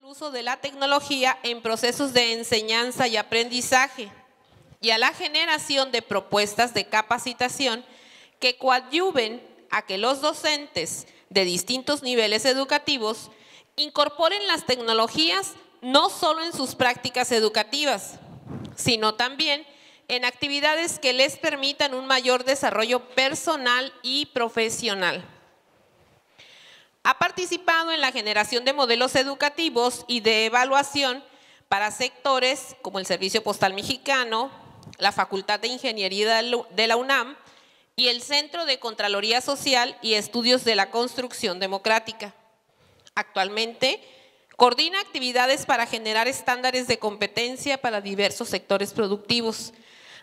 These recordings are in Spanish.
el uso de la tecnología en procesos de enseñanza y aprendizaje y a la generación de propuestas de capacitación que coadyuven a que los docentes de distintos niveles educativos incorporen las tecnologías no solo en sus prácticas educativas, sino también en actividades que les permitan un mayor desarrollo personal y profesional. Ha participado en la generación de modelos educativos y de evaluación para sectores como el Servicio Postal Mexicano, la Facultad de Ingeniería de la UNAM y el Centro de Contraloría Social y Estudios de la Construcción Democrática. Actualmente, coordina actividades para generar estándares de competencia para diversos sectores productivos,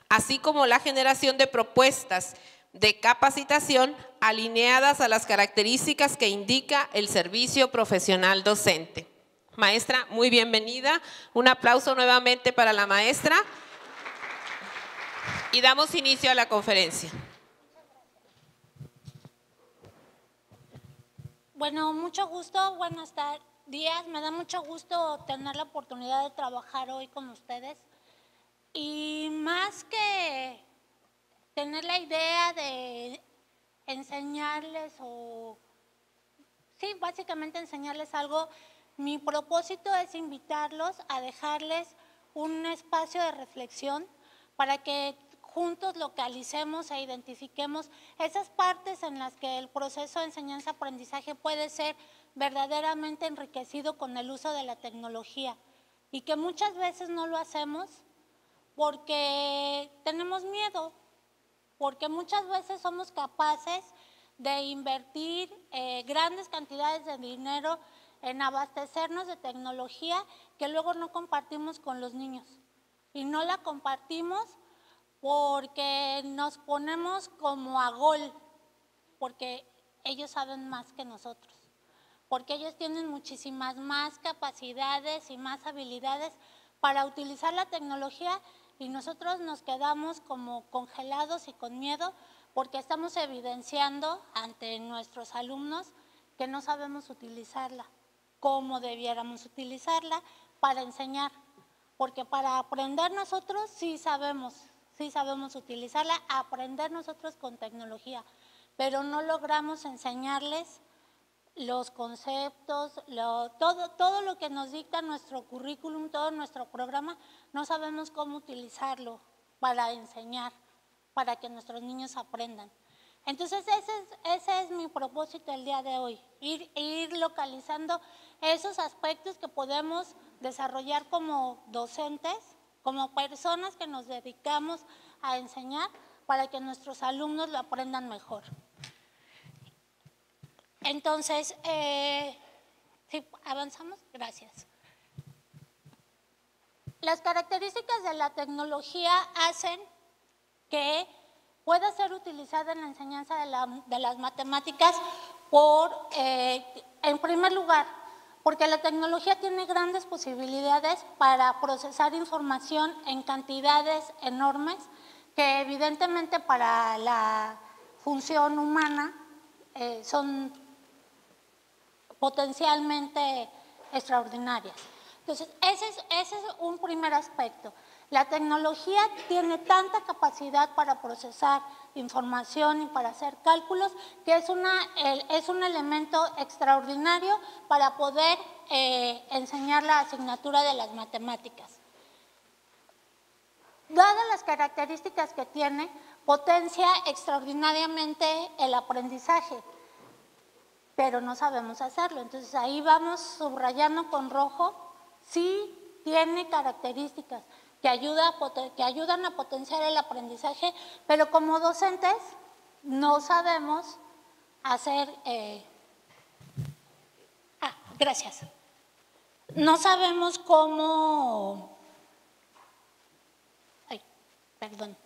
así como la generación de propuestas de capacitación alineadas a las características que indica el servicio profesional docente. Maestra, muy bienvenida. Un aplauso nuevamente para la maestra. Y damos inicio a la conferencia. Bueno, mucho gusto, buenas días. Me da mucho gusto tener la oportunidad de trabajar hoy con ustedes. Y más que tener la idea de enseñarles o, sí, básicamente enseñarles algo, mi propósito es invitarlos a dejarles un espacio de reflexión para que juntos localicemos e identifiquemos esas partes en las que el proceso de enseñanza-aprendizaje puede ser verdaderamente enriquecido con el uso de la tecnología y que muchas veces no lo hacemos porque tenemos miedo, porque muchas veces somos capaces de invertir eh, grandes cantidades de dinero en abastecernos de tecnología que luego no compartimos con los niños. Y no la compartimos porque nos ponemos como a gol, porque ellos saben más que nosotros, porque ellos tienen muchísimas más capacidades y más habilidades para utilizar la tecnología y nosotros nos quedamos como congelados y con miedo porque estamos evidenciando ante nuestros alumnos que no sabemos utilizarla, cómo debiéramos utilizarla para enseñar, porque para aprender nosotros sí sabemos, sí sabemos utilizarla, aprender nosotros con tecnología, pero no logramos enseñarles los conceptos, todo, todo lo que nos dicta nuestro currículum, todo nuestro programa, no sabemos cómo utilizarlo para enseñar, para que nuestros niños aprendan. Entonces ese es, ese es mi propósito el día de hoy, ir, ir localizando esos aspectos que podemos desarrollar como docentes, como personas que nos dedicamos a enseñar para que nuestros alumnos lo aprendan mejor. Entonces, eh, avanzamos, gracias. Las características de la tecnología hacen que pueda ser utilizada en la enseñanza de, las matemáticas por, eh, en primer lugar, porque la tecnología tiene grandes posibilidades para procesar información en cantidades enormes que evidentemente para la función humana eh, son potencialmente extraordinarias. Entonces, ese es, ese es un primer aspecto. La tecnología tiene tanta capacidad para procesar información y para hacer cálculos que es un elemento extraordinario para poder eh, enseñar la asignatura de las matemáticas. Dadas las características que tiene, potencia extraordinariamente el aprendizaje pero no sabemos hacerlo. Entonces ahí vamos subrayando con rojo, sí tiene características que, ayuda que ayudan a potenciar el aprendizaje, pero como docentes no sabemos hacer... Eh, ah, gracias. No sabemos cómo... Ay, perdón.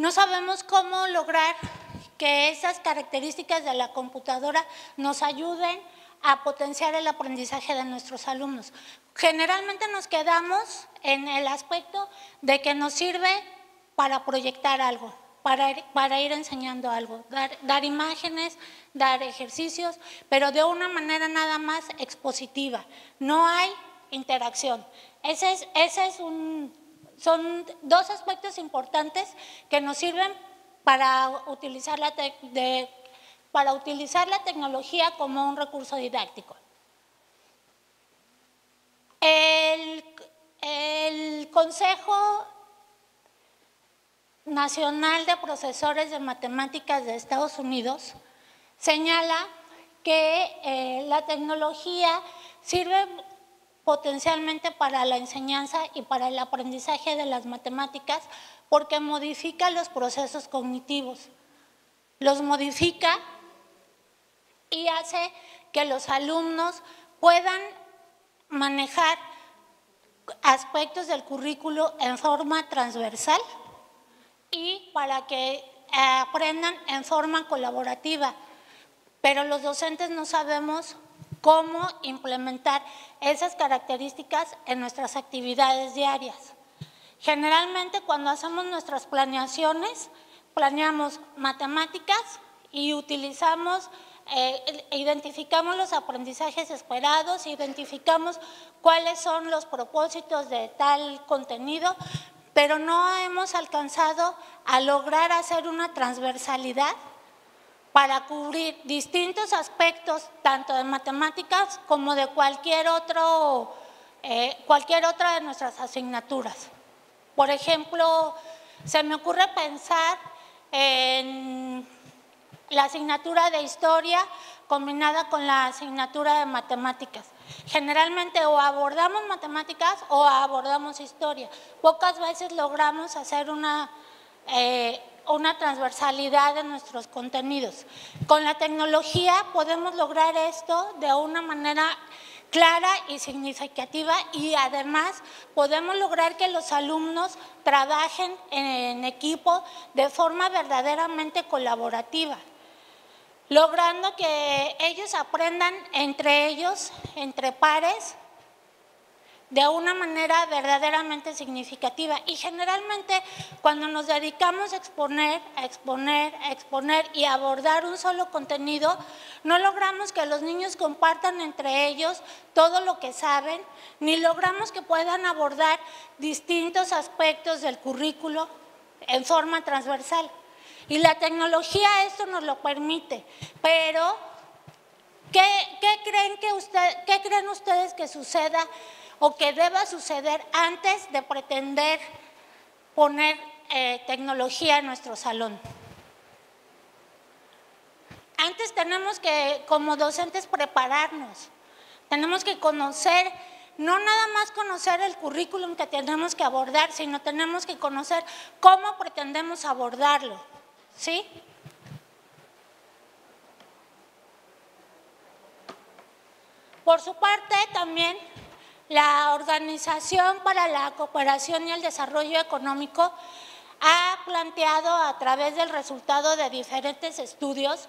No sabemos cómo lograr que esas características de la computadora nos ayuden a potenciar el aprendizaje de nuestros alumnos. Generalmente nos quedamos en el aspecto de que nos sirve para proyectar algo. para, ir- para ir enseñando algo, dar, dar imágenes, dar ejercicios, pero de una manera nada más expositiva. No hay interacción. Ese es, ese es un, son dos aspectos importantes que nos sirven para utilizar la, para utilizar la tecnología como un recurso didáctico. El, el Consejo Nacional de Profesores de Matemáticas de Estados Unidos señala que eh, la tecnología sirve potencialmente para la enseñanza y para el aprendizaje de las matemáticas porque modifica los procesos cognitivos, los modifica y hace que los alumnos puedan manejar aspectos del currículo en forma transversal y para que aprendan en forma colaborativa. Pero los docentes no sabemos cómo implementar esas características en nuestras actividades diarias. Generalmente cuando hacemos nuestras planeaciones, planeamos matemáticas y utilizamos, eh, identificamos los aprendizajes esperados, identificamos cuáles son los propósitos de tal contenido, pero no hemos alcanzado a lograr hacer una transversalidad para cubrir distintos aspectos, tanto de matemáticas como de cualquier, otro, eh, cualquier otra de nuestras asignaturas. Por ejemplo, se me ocurre pensar en la asignatura de historia combinada con la asignatura de matemáticas. Generalmente o abordamos matemáticas o abordamos historia. Pocas veces logramos hacer una, eh, una transversalidad de nuestros contenidos. Con la tecnología podemos lograr esto de una manera clara y significativa y además podemos lograr que los alumnos trabajen en equipo de forma verdaderamente colaborativa logrando que ellos aprendan entre ellos, entre pares, de una manera verdaderamente significativa. Y generalmente cuando nos dedicamos a exponer, a exponer, a exponer y abordar un solo contenido, no logramos que los niños compartan entre ellos todo lo que saben, ni logramos que puedan abordar distintos aspectos del currículo en forma transversal. Y la tecnología esto nos lo permite, pero ¿qué, qué creen, que usted, ¿qué creen ustedes que suceda o que deba suceder antes de pretender poner eh, tecnología en nuestro salón? Antes tenemos que, como docentes, prepararnos. Tenemos que conocer, no nada más conocer el currículum que tenemos que abordar, sino tenemos que conocer cómo pretendemos abordarlo. ¿Sí? Por su parte, también la Organización para la Cooperación y el Desarrollo Económico ha planteado a través del resultado de diferentes estudios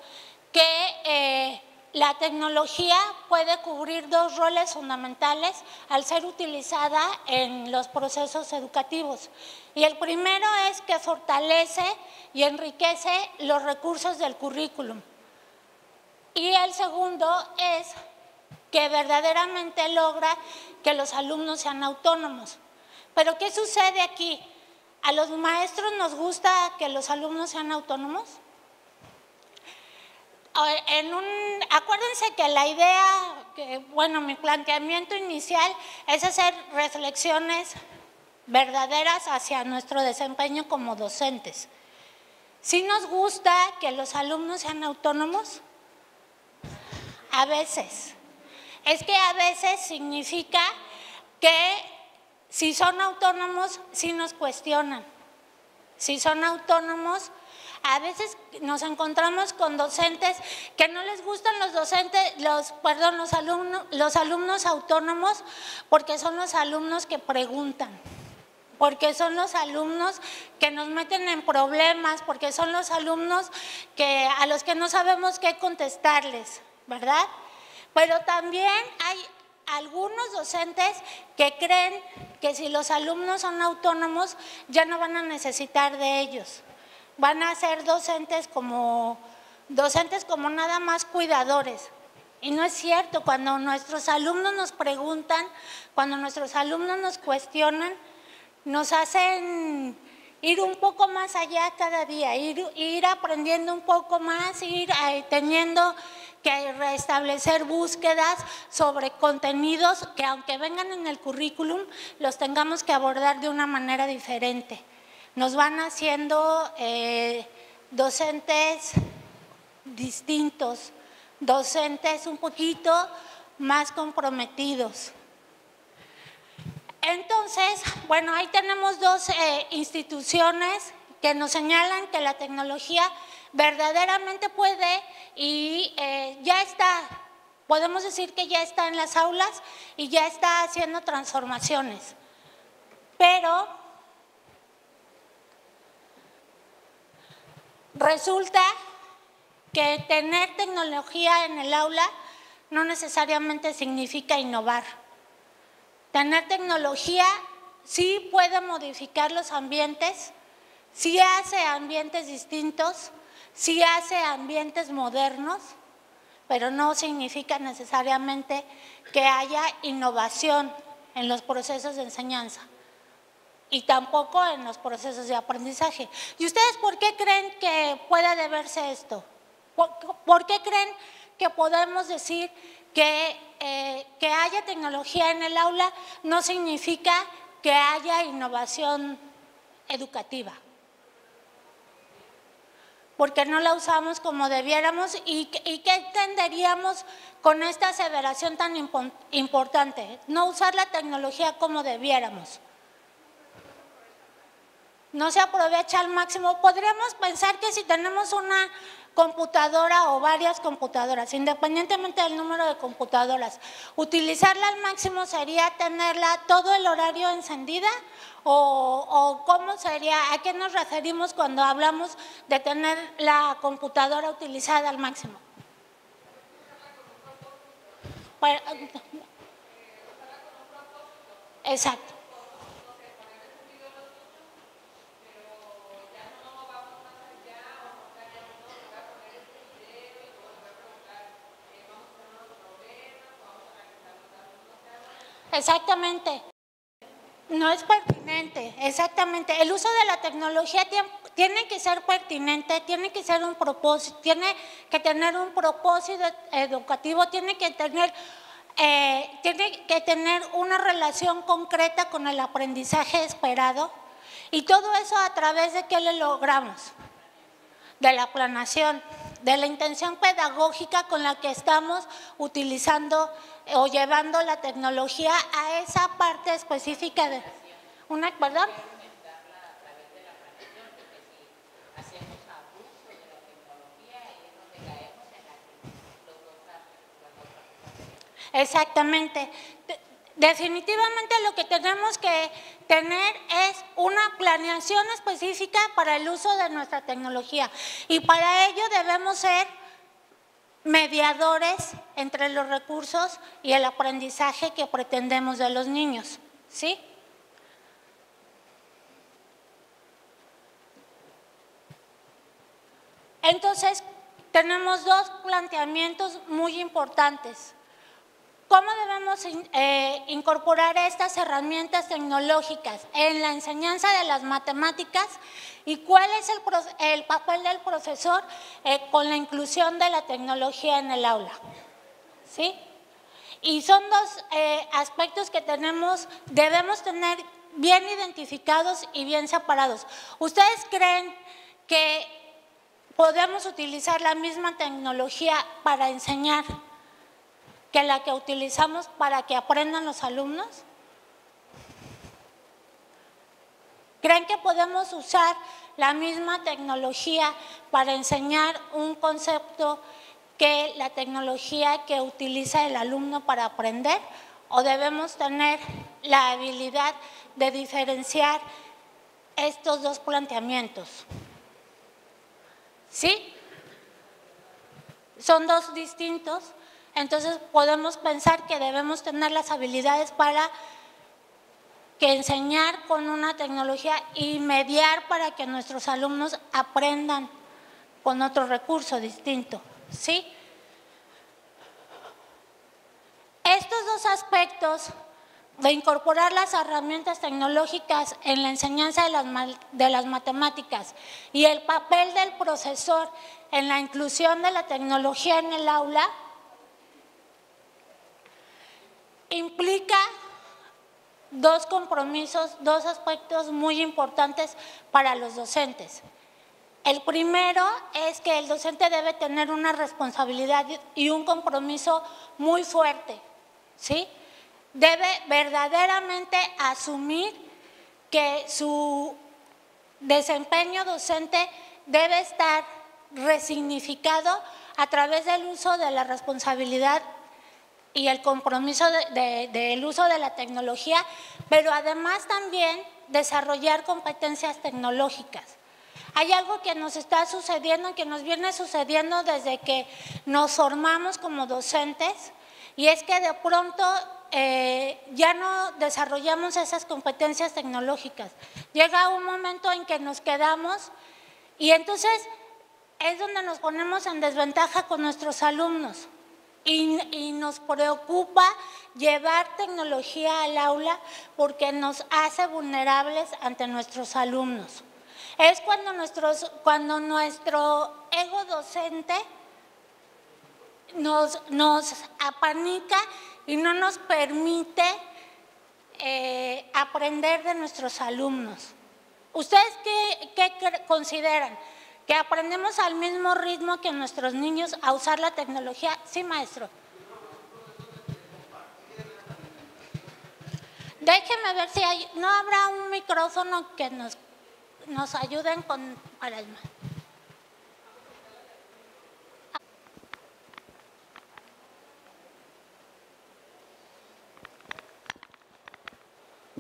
que eh, la tecnología puede cubrir dos roles fundamentales al ser utilizada en los procesos educativos. Y el primero es que fortalece y enriquece los recursos del currículum. Y el segundo es que verdaderamente logra que los alumnos sean autónomos. Pero ¿qué sucede aquí? ¿A los maestros nos gusta que los alumnos sean autónomos? En un, acuérdense que la idea, bueno, mi planteamiento inicial es hacer reflexiones verdaderas hacia nuestro desempeño como docentes. ¿Sí nos gusta que los alumnos sean autónomos? A veces. Es que a veces significa que si son autónomos, sí nos cuestionan. Si son autónomos, a veces nos encontramos con docentes que no les gustan los docentes, los, perdón, los alumnos, los alumnos autónomos porque son los alumnos que preguntan porque son los alumnos que nos meten en problemas, porque son los alumnos que, a los que no sabemos qué contestarles, ¿verdad? Pero también hay algunos docentes que creen que si los alumnos son autónomos ya no van a necesitar de ellos. van a ser docentes como docentes como nada más cuidadores. Y no es cierto, cuando nuestros alumnos nos preguntan, cuando nuestros alumnos nos cuestionan, nos hacen ir un poco más allá cada día, ir, ir aprendiendo un poco más, ir eh, teniendo que restablecer búsquedas sobre contenidos que aunque vengan en el currículum, los tengamos que abordar de una manera diferente. Nos van haciendo eh, docentes distintos, docentes un poquito más comprometidos. Entonces, bueno, ahí tenemos dos eh, instituciones que nos señalan que la tecnología verdaderamente puede y eh, ya está, podemos decir que ya está en las aulas y ya está haciendo transformaciones. Pero resulta que tener tecnología en el aula no necesariamente significa innovar. Tener tecnología sí puede modificar los ambientes, sí hace ambientes distintos, sí hace ambientes modernos, pero no significa necesariamente que haya innovación en los procesos de enseñanza y tampoco en los procesos de aprendizaje. ¿Y ustedes por qué creen que pueda deberse esto? ¿Por, qué creen que podemos decir que, eh, que haya tecnología en el aula no significa que haya innovación educativa? Porque no la usamos como debiéramos y, qué entenderíamos con esta aseveración tan importante, no usar la tecnología como debiéramos. No se aprovecha al máximo. Podríamos pensar que si tenemos una computadora o varias computadoras, independientemente del número de computadoras. Utilizarla al máximo sería tenerla todo el horario encendida o, cómo sería, a qué nos referimos cuando hablamos de tener la computadora utilizada al máximo. Exacto. Exactamente. No es pertinente, exactamente. El uso de la tecnología tiene que ser pertinente, tiene que ser un propósito, tiene que tener un propósito educativo, tiene que tener, eh, tiene que tener una relación concreta con el aprendizaje esperado. Y todo eso a través de qué le logramos? De la planación, de la intención pedagógica con la que estamos utilizando o llevando la tecnología a esa parte específica de una, ¿verdad? Exactamente. Definitivamente lo que tenemos que tener es una planeación específica para el uso de nuestra tecnología y para ello debemos ser mediadores entre los recursos y el aprendizaje que pretendemos de los niños. ¿Sí? Entonces, tenemos dos planteamientos muy importantes. ¿Cómo debemos eh, incorporar estas herramientas tecnológicas en la enseñanza de las matemáticas y cuál es el, papel del profesor eh, con la inclusión de la tecnología en el aula? ¿Sí? Y son dos eh, aspectos que tenemos, debemos tener bien identificados y bien separados. ¿Ustedes creen que podemos utilizar la misma tecnología para enseñar? que la que utilizamos para que aprendan los alumnos? ¿Creen que podemos usar la misma tecnología para enseñar un concepto que la tecnología que utiliza el alumno para aprender? ¿O debemos tener la habilidad de diferenciar estos dos planteamientos? ¿Sí? Son dos distintos entonces podemos pensar que debemos tener las habilidades para que enseñar con una tecnología y mediar para que nuestros alumnos aprendan con otro recurso distinto. ¿Sí? Estos dos aspectos de incorporar las herramientas tecnológicas en la enseñanza de las, de las, matemáticas y el papel del profesor en la inclusión de la tecnología en el aula implica dos compromisos, dos aspectos muy importantes para los docentes. El primero es que el docente debe tener una responsabilidad y un compromiso muy fuerte, ¿sí? Debe verdaderamente asumir que su desempeño docente debe estar resignificado a través del uso de la responsabilidad y el compromiso del uso de la tecnología, pero además también desarrollar competencias tecnológicas. Hay algo que nos está sucediendo, que nos viene sucediendo desde que nos formamos como docentes, y es que de pronto eh, ya no desarrollamos esas competencias tecnológicas. Llega un momento en que nos quedamos y entonces es donde nos ponemos en desventaja con nuestros alumnos. Y, nos preocupa llevar tecnología al aula porque nos hace vulnerables ante nuestros alumnos. Es cuando, nuestros, cuando nuestro ego docente nos, nos apanica y no nos permite eh, aprender de nuestros alumnos. ¿Ustedes qué, qué consideran? Que aprendemos al mismo ritmo que nuestros niños a usar la tecnología. Sí, maestro. Déjenme ver si no habrá un micrófono que nos, nos ayuden con para el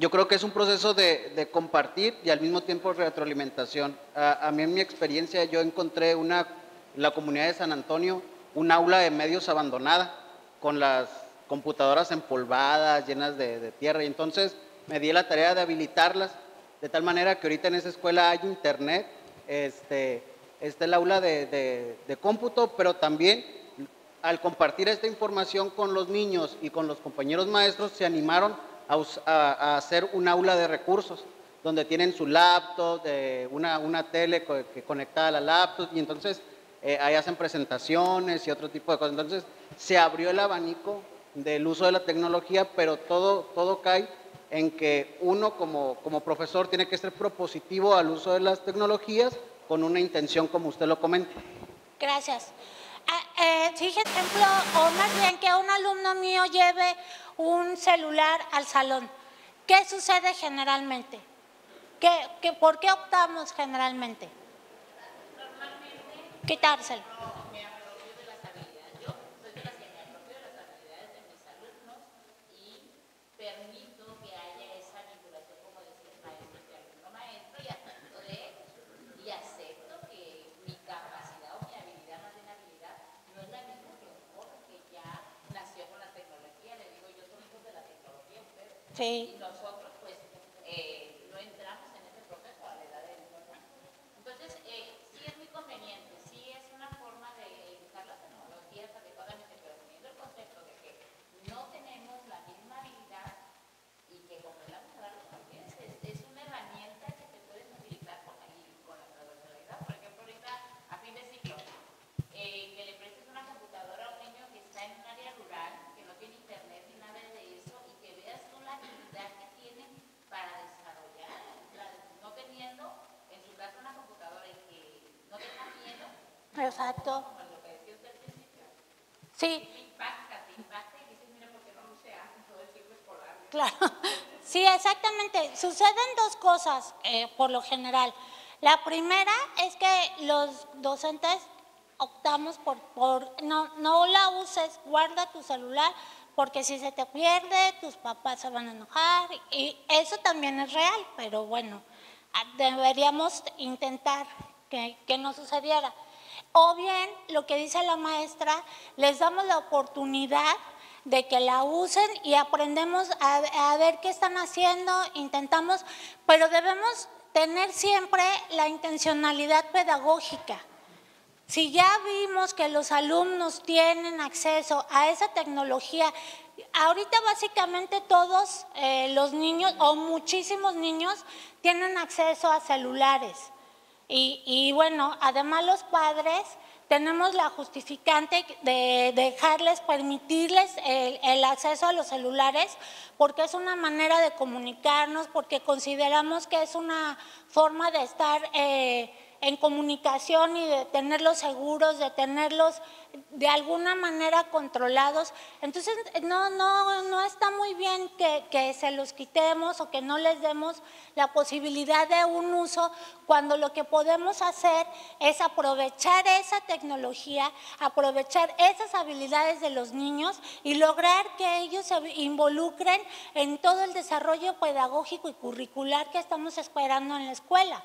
Yo creo que es un proceso de, compartir y al mismo tiempo retroalimentación. A, mí en mi experiencia yo encontré una, la comunidad de San Antonio, un aula de medios abandonada, con las computadoras empolvadas, llenas de, tierra, y entonces me di la tarea de habilitarlas, de tal manera que ahorita en esa escuela hay internet, este, está el aula de cómputo, pero también al compartir esta información con los niños y con los compañeros maestros se animaron a, hacer un aula de recursos, donde tienen su laptop, una, una, tele que conectada a la laptop, y entonces eh, ahí hacen presentaciones y otro tipo de cosas. Entonces se abrió el abanico del uso de la tecnología, pero todo, todo cae en que uno como, como profesor tiene que ser propositivo al uso de las tecnologías con una intención como usted lo comenta. Gracias. Ah, eh, ejemplo, o más bien que un alumno mío lleve un celular al salón. ¿Qué sucede generalmente? ¿Qué, por qué optamos generalmente? Quitárselo. Sí. Nosotros, pues, eh, no entramos en ese proceso a la edad de información. Entonces, eh, sí es muy conveniente, sí es una forma de usar las tecnologías adecuadamente, pero teniendo el concepto de que no tenemos la misma habilidad y que comprendamos a dar los es, es una herramienta que te puedes utilizar con, ahí, con la transversalidad. Por ejemplo, ahorita, a fin de ciclo, eh, que le prestes una computadora a un niño que está en un área rural, que no tiene internet ni nada de eso, que tienen para desarrollar, no teniendo en su casa una computadora y que no tengan miedo. Exacto. Como lo que decía usted al principio. Sí. Te impacta, te impacta y dices, mira, ¿por qué no lo se hace todo el ciclo escolar? Claro. Sí, exactamente. Suceden dos cosas eh, por lo general. La primera es que los docentes optamos por, por no, no la uses, guarda tu celular, porque si se te pierde, tus papás se van a enojar y eso también es real, pero bueno, deberíamos intentar que, que no sucediera. O bien, lo que dice la maestra, les damos la oportunidad de que la usen y aprendemos a, ver qué están haciendo, intentamos, pero debemos tener siempre la intencionalidad pedagógica. Si ya vimos que los alumnos tienen acceso a esa tecnología, ahorita básicamente todos eh, los niños o muchísimos niños tienen acceso a celulares. Y, bueno, además los padres tenemos la justificante de dejarles, permitirles el, acceso a los celulares, porque es una manera de comunicarnos, porque consideramos que es una forma de estar eh, en comunicación y de tenerlos seguros, de tenerlos de alguna manera controlados. Entonces, no, no, no está muy bien que, que, se los quitemos o que no les demos la posibilidad de un uso cuando lo que podemos hacer es aprovechar esa tecnología, aprovechar esas habilidades de los niños y lograr que ellos se involucren en todo el desarrollo pedagógico y curricular que estamos esperando en la escuela.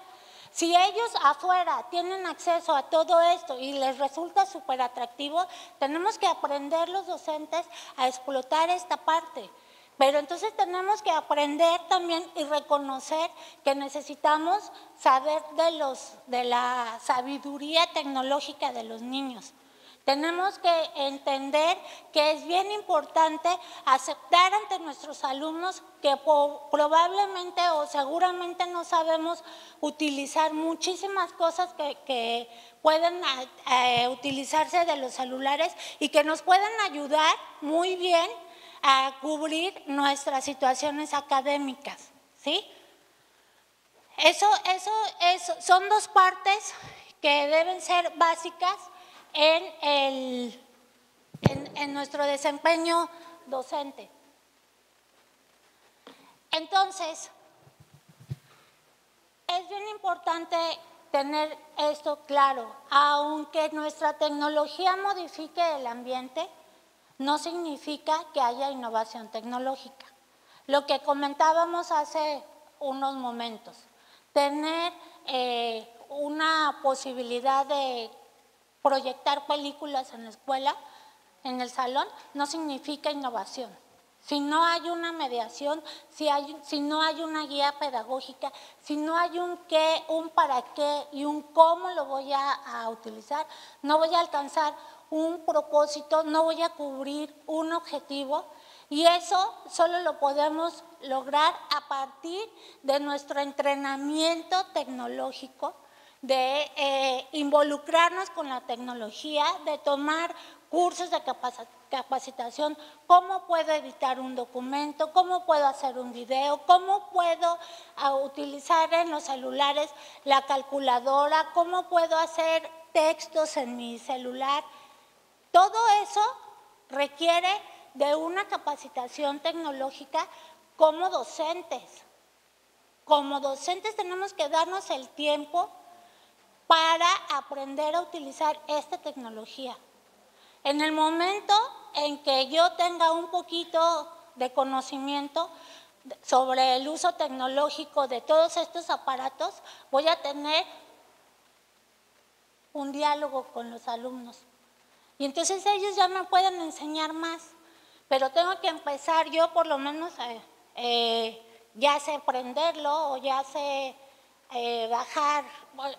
Si ellos afuera tienen acceso a todo esto y les resulta súper atractivo, tenemos que aprender los docentes a explotar esta parte. Pero entonces tenemos que aprender también y reconocer que necesitamos saber de, los, de la sabiduría tecnológica de los niños. Tenemos que entender que es bien importante aceptar ante nuestros alumnos que probablemente o seguramente no sabemos utilizar muchísimas cosas que, pueden utilizarse de los celulares y que nos pueden ayudar muy bien a cubrir nuestras situaciones académicas. ¿sí? Eso, eso, eso son dos partes que deben ser básicas en, el, en, nuestro desempeño docente. Entonces, es bien importante tener esto claro. Aunque nuestra tecnología modifique el ambiente, no significa que haya innovación tecnológica. Lo que comentábamos hace unos momentos, tener eh, una posibilidad de proyectar películas en la escuela, en el salón, no significa innovación. Si no hay una mediación, si, no hay una guía pedagógica, si no hay un qué, un para qué y un cómo lo voy a utilizar, no voy a alcanzar un propósito, no voy a cubrir un objetivo y eso solo lo podemos lograr a partir de nuestro entrenamiento tecnológico de eh, involucrarnos con la tecnología, de tomar cursos de capacitación, cómo puedo editar un documento, cómo puedo hacer un video, cómo puedo ah, utilizar en los celulares la calculadora, cómo puedo hacer textos en mi celular. Todo eso requiere de una capacitación tecnológica como docentes. Como docentes tenemos que darnos el tiempo para aprender a utilizar esta tecnología. En el momento en que yo tenga un poquito de conocimiento sobre el uso tecnológico de todos estos aparatos, voy a tener un diálogo con los alumnos. Y entonces ellos ya me pueden enseñar más, pero tengo que empezar yo por lo menos, eh, eh, ya sé aprenderlo o ya sé eh, bajar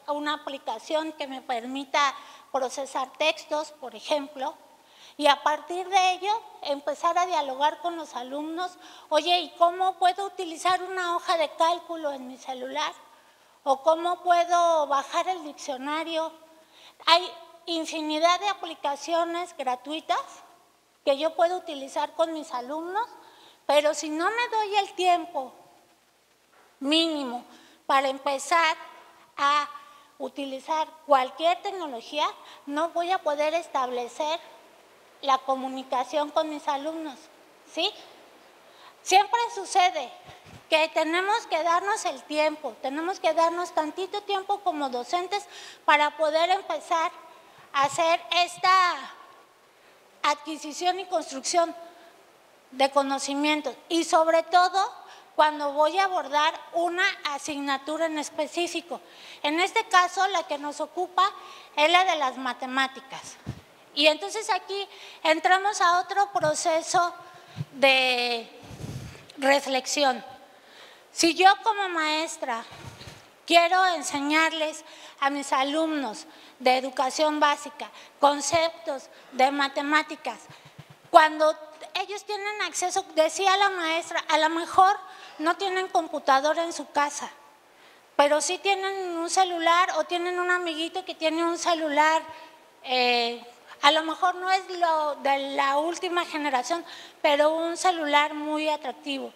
una aplicación que me permita procesar textos, por ejemplo, y a partir de ello empezar a dialogar con los alumnos, oye, ¿y cómo puedo utilizar una hoja de cálculo en mi celular? ¿O cómo puedo bajar el diccionario? Hay infinidad de aplicaciones gratuitas que yo puedo utilizar con mis alumnos, pero si no me doy el tiempo mínimo para empezar a utilizar cualquier tecnología, no voy a poder establecer la comunicación con mis alumnos, ¿sí? Siempre sucede que tenemos que darnos el tiempo, tenemos que darnos tantito tiempo como docentes para poder empezar a hacer esta adquisición y construcción de conocimientos y sobre todo cuando voy a abordar una asignatura en específico. En este caso, la que nos ocupa es la de las matemáticas. Y entonces aquí entramos a otro proceso de reflexión. Si yo como maestra quiero enseñarles a mis alumnos de educación básica conceptos de matemáticas, cuando ellos tienen acceso, decía la maestra, a lo mejor no tienen computadora en su casa, pero sí tienen un celular o tienen un amiguito que tiene un celular, eh, a lo mejor no es lo de la última generación, pero un celular muy atractivo.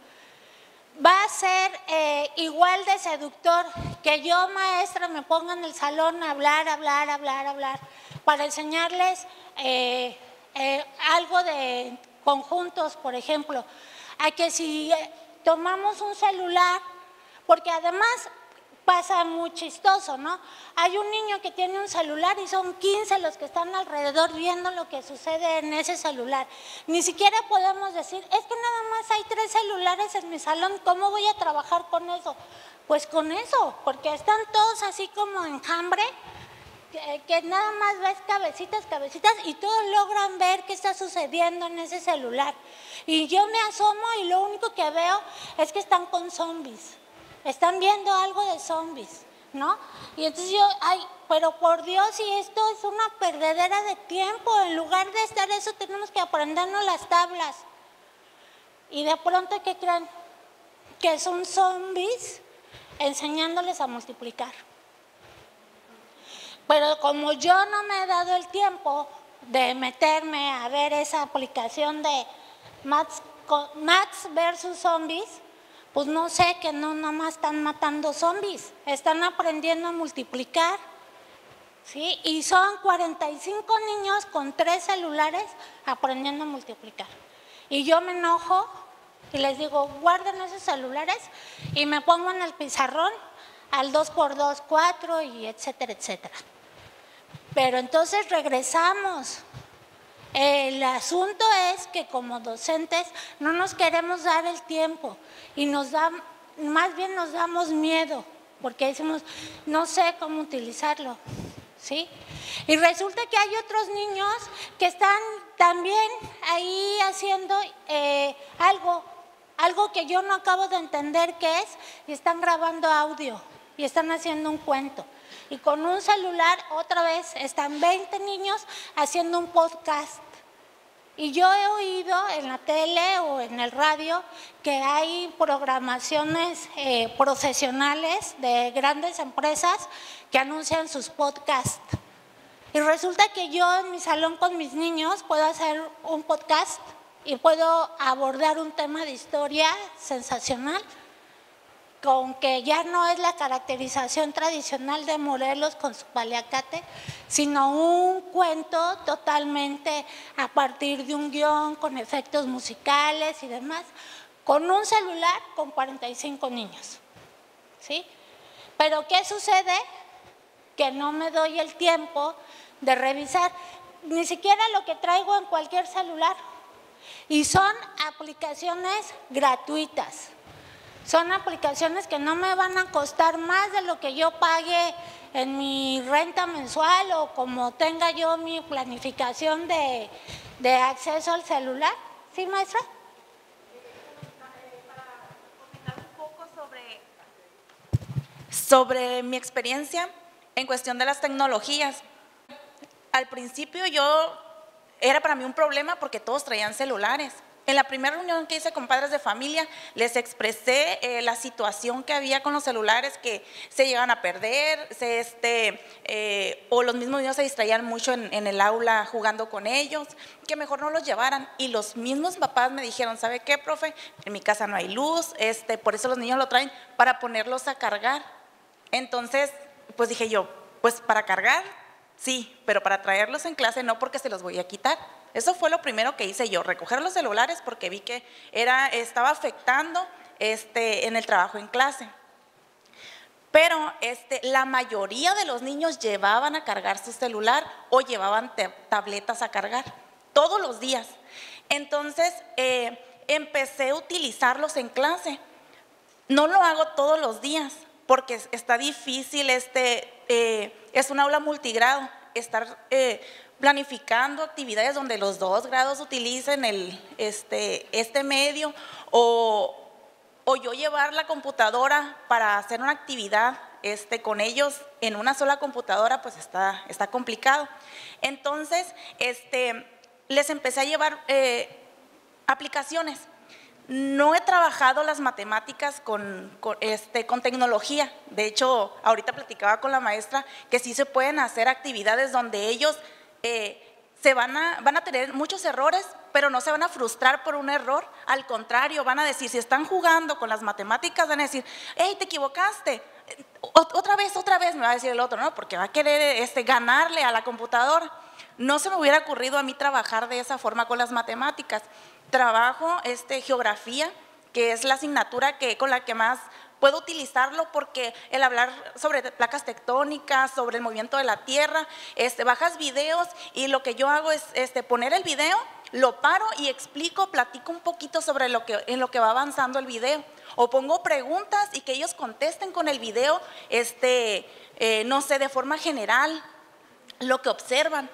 Va a ser eh, igual de seductor que yo, maestra, me ponga en el salón a hablar, hablar, hablar, hablar, para enseñarles eh, algo de conjuntos, por ejemplo, a que si tomamos un celular, porque además pasa muy chistoso, ¿no? Hay un niño que tiene un celular y son 15 los que están alrededor viendo lo que sucede en ese celular. Ni siquiera podemos decir, es que nada más hay tres celulares en mi salón, ¿cómo voy a trabajar con eso? Pues con eso, porque están todos así como enjambre, que, nada más ves cabecitas, cabecitas y todos logran ver qué está sucediendo en ese celular. Y yo me asomo y lo único que veo es que están con zombies. Están viendo algo de zombies, ¿no? Y entonces yo, ay, pero por Dios, y esto es una perdedera de tiempo. En lugar de estar eso, tenemos que aprendernos las tablas. Y de pronto, ¿qué creen? Que son zombies enseñándoles a multiplicar. Pero como yo no me he dado el tiempo de meterme a ver esa aplicación de Max, versus zombies, pues no sé que no nada más están matando zombies, están aprendiendo a multiplicar. ¿sí? Y son 45 niños con tres celulares aprendiendo a multiplicar. Y yo me enojo y les digo, guarden esos celulares y me pongo en el pizarrón al 2x2, 4 y etcétera, etcétera. Pero entonces regresamos el asunto es que como docentes no nos queremos dar el tiempo y nos da, más bien nos damos miedo porque decimos, no sé cómo utilizarlo. ¿Sí? Y resulta que hay otros niños que están también ahí haciendo eh, algo, algo que yo no acabo de entender qué es, y están grabando audio y están haciendo un cuento. Y con un celular, otra vez, están 20 niños haciendo un podcast. Y yo he oído en la tele o en el radio que hay programaciones eh, profesionales de grandes empresas que anuncian sus podcasts. Y resulta que yo en mi salón con mis niños puedo hacer un podcast y puedo abordar un tema de historia sensacional con que ya no es la caracterización tradicional de Morelos con su paliacate, sino un cuento totalmente a partir de un guion con efectos musicales y demás, con un celular con 45 niños. ¿Sí? Pero ¿qué sucede? Que no me doy el tiempo de revisar ni siquiera lo que traigo en cualquier celular. Y son aplicaciones gratuitas. Son aplicaciones que no me van a costar más de lo que yo pague en mi renta mensual o como tenga yo mi planificación de, acceso al celular. ¿Sí, maestra? sobre mi experiencia en cuestión de las tecnologías. Al principio yo era para mí un problema porque todos traían celulares. En la primera reunión que hice con padres de familia, les expresé eh, la situación que había con los celulares, que se llegan a perder, se, este, eh, o los mismos niños se distraían mucho en, en, el aula jugando con ellos, que mejor no los llevaran. Y los mismos papás me dijeron, ¿sabe qué, profe? En mi casa no hay luz, este, por eso los niños lo traen para ponerlos a cargar. Entonces, pues dije yo, pues para cargar, sí, pero para traerlos en clase no porque se los voy a quitar. Eso fue lo primero que hice yo, recoger los celulares porque vi que era, estaba afectando este, en el trabajo en clase. Pero este, la mayoría de los niños llevaban a cargar su celular o llevaban tabletas a cargar todos los días. Entonces eh, empecé a utilizarlos en clase. No lo hago todos los días porque está difícil, este, eh, es un aula multigrado, estar eh, planificando actividades donde los dos grados utilicen el, este, este medio o, o yo llevar la computadora para hacer una actividad este, con ellos en una sola computadora, pues está, está complicado. Entonces, este, les empecé a llevar eh, aplicaciones. No he trabajado las matemáticas con, este, con tecnología. De hecho, ahorita platicaba con la maestra que sí se pueden hacer actividades donde ellos eh, se van a, van a tener muchos errores, pero no se van a frustrar por un error. Al contrario, van a decir, si están jugando con las matemáticas, van a decir, hey, te equivocaste. Otra vez, otra vez, me va a decir el otro, ¿no? Porque va a querer este, ganarle a la computadora. No se me hubiera ocurrido a mí trabajar de esa forma con las matemáticas. Trabajo este, geografía, que es la asignatura que, con la que más puedo utilizarlo porque el hablar sobre placas tectónicas, sobre el movimiento de la Tierra, este, bajas videos y lo que yo hago es este, poner el video, lo paro y explico, platico un poquito sobre lo que, en lo que va avanzando el video. O pongo preguntas y que ellos contesten con el video, este, eh, no sé, de forma general, lo que observan.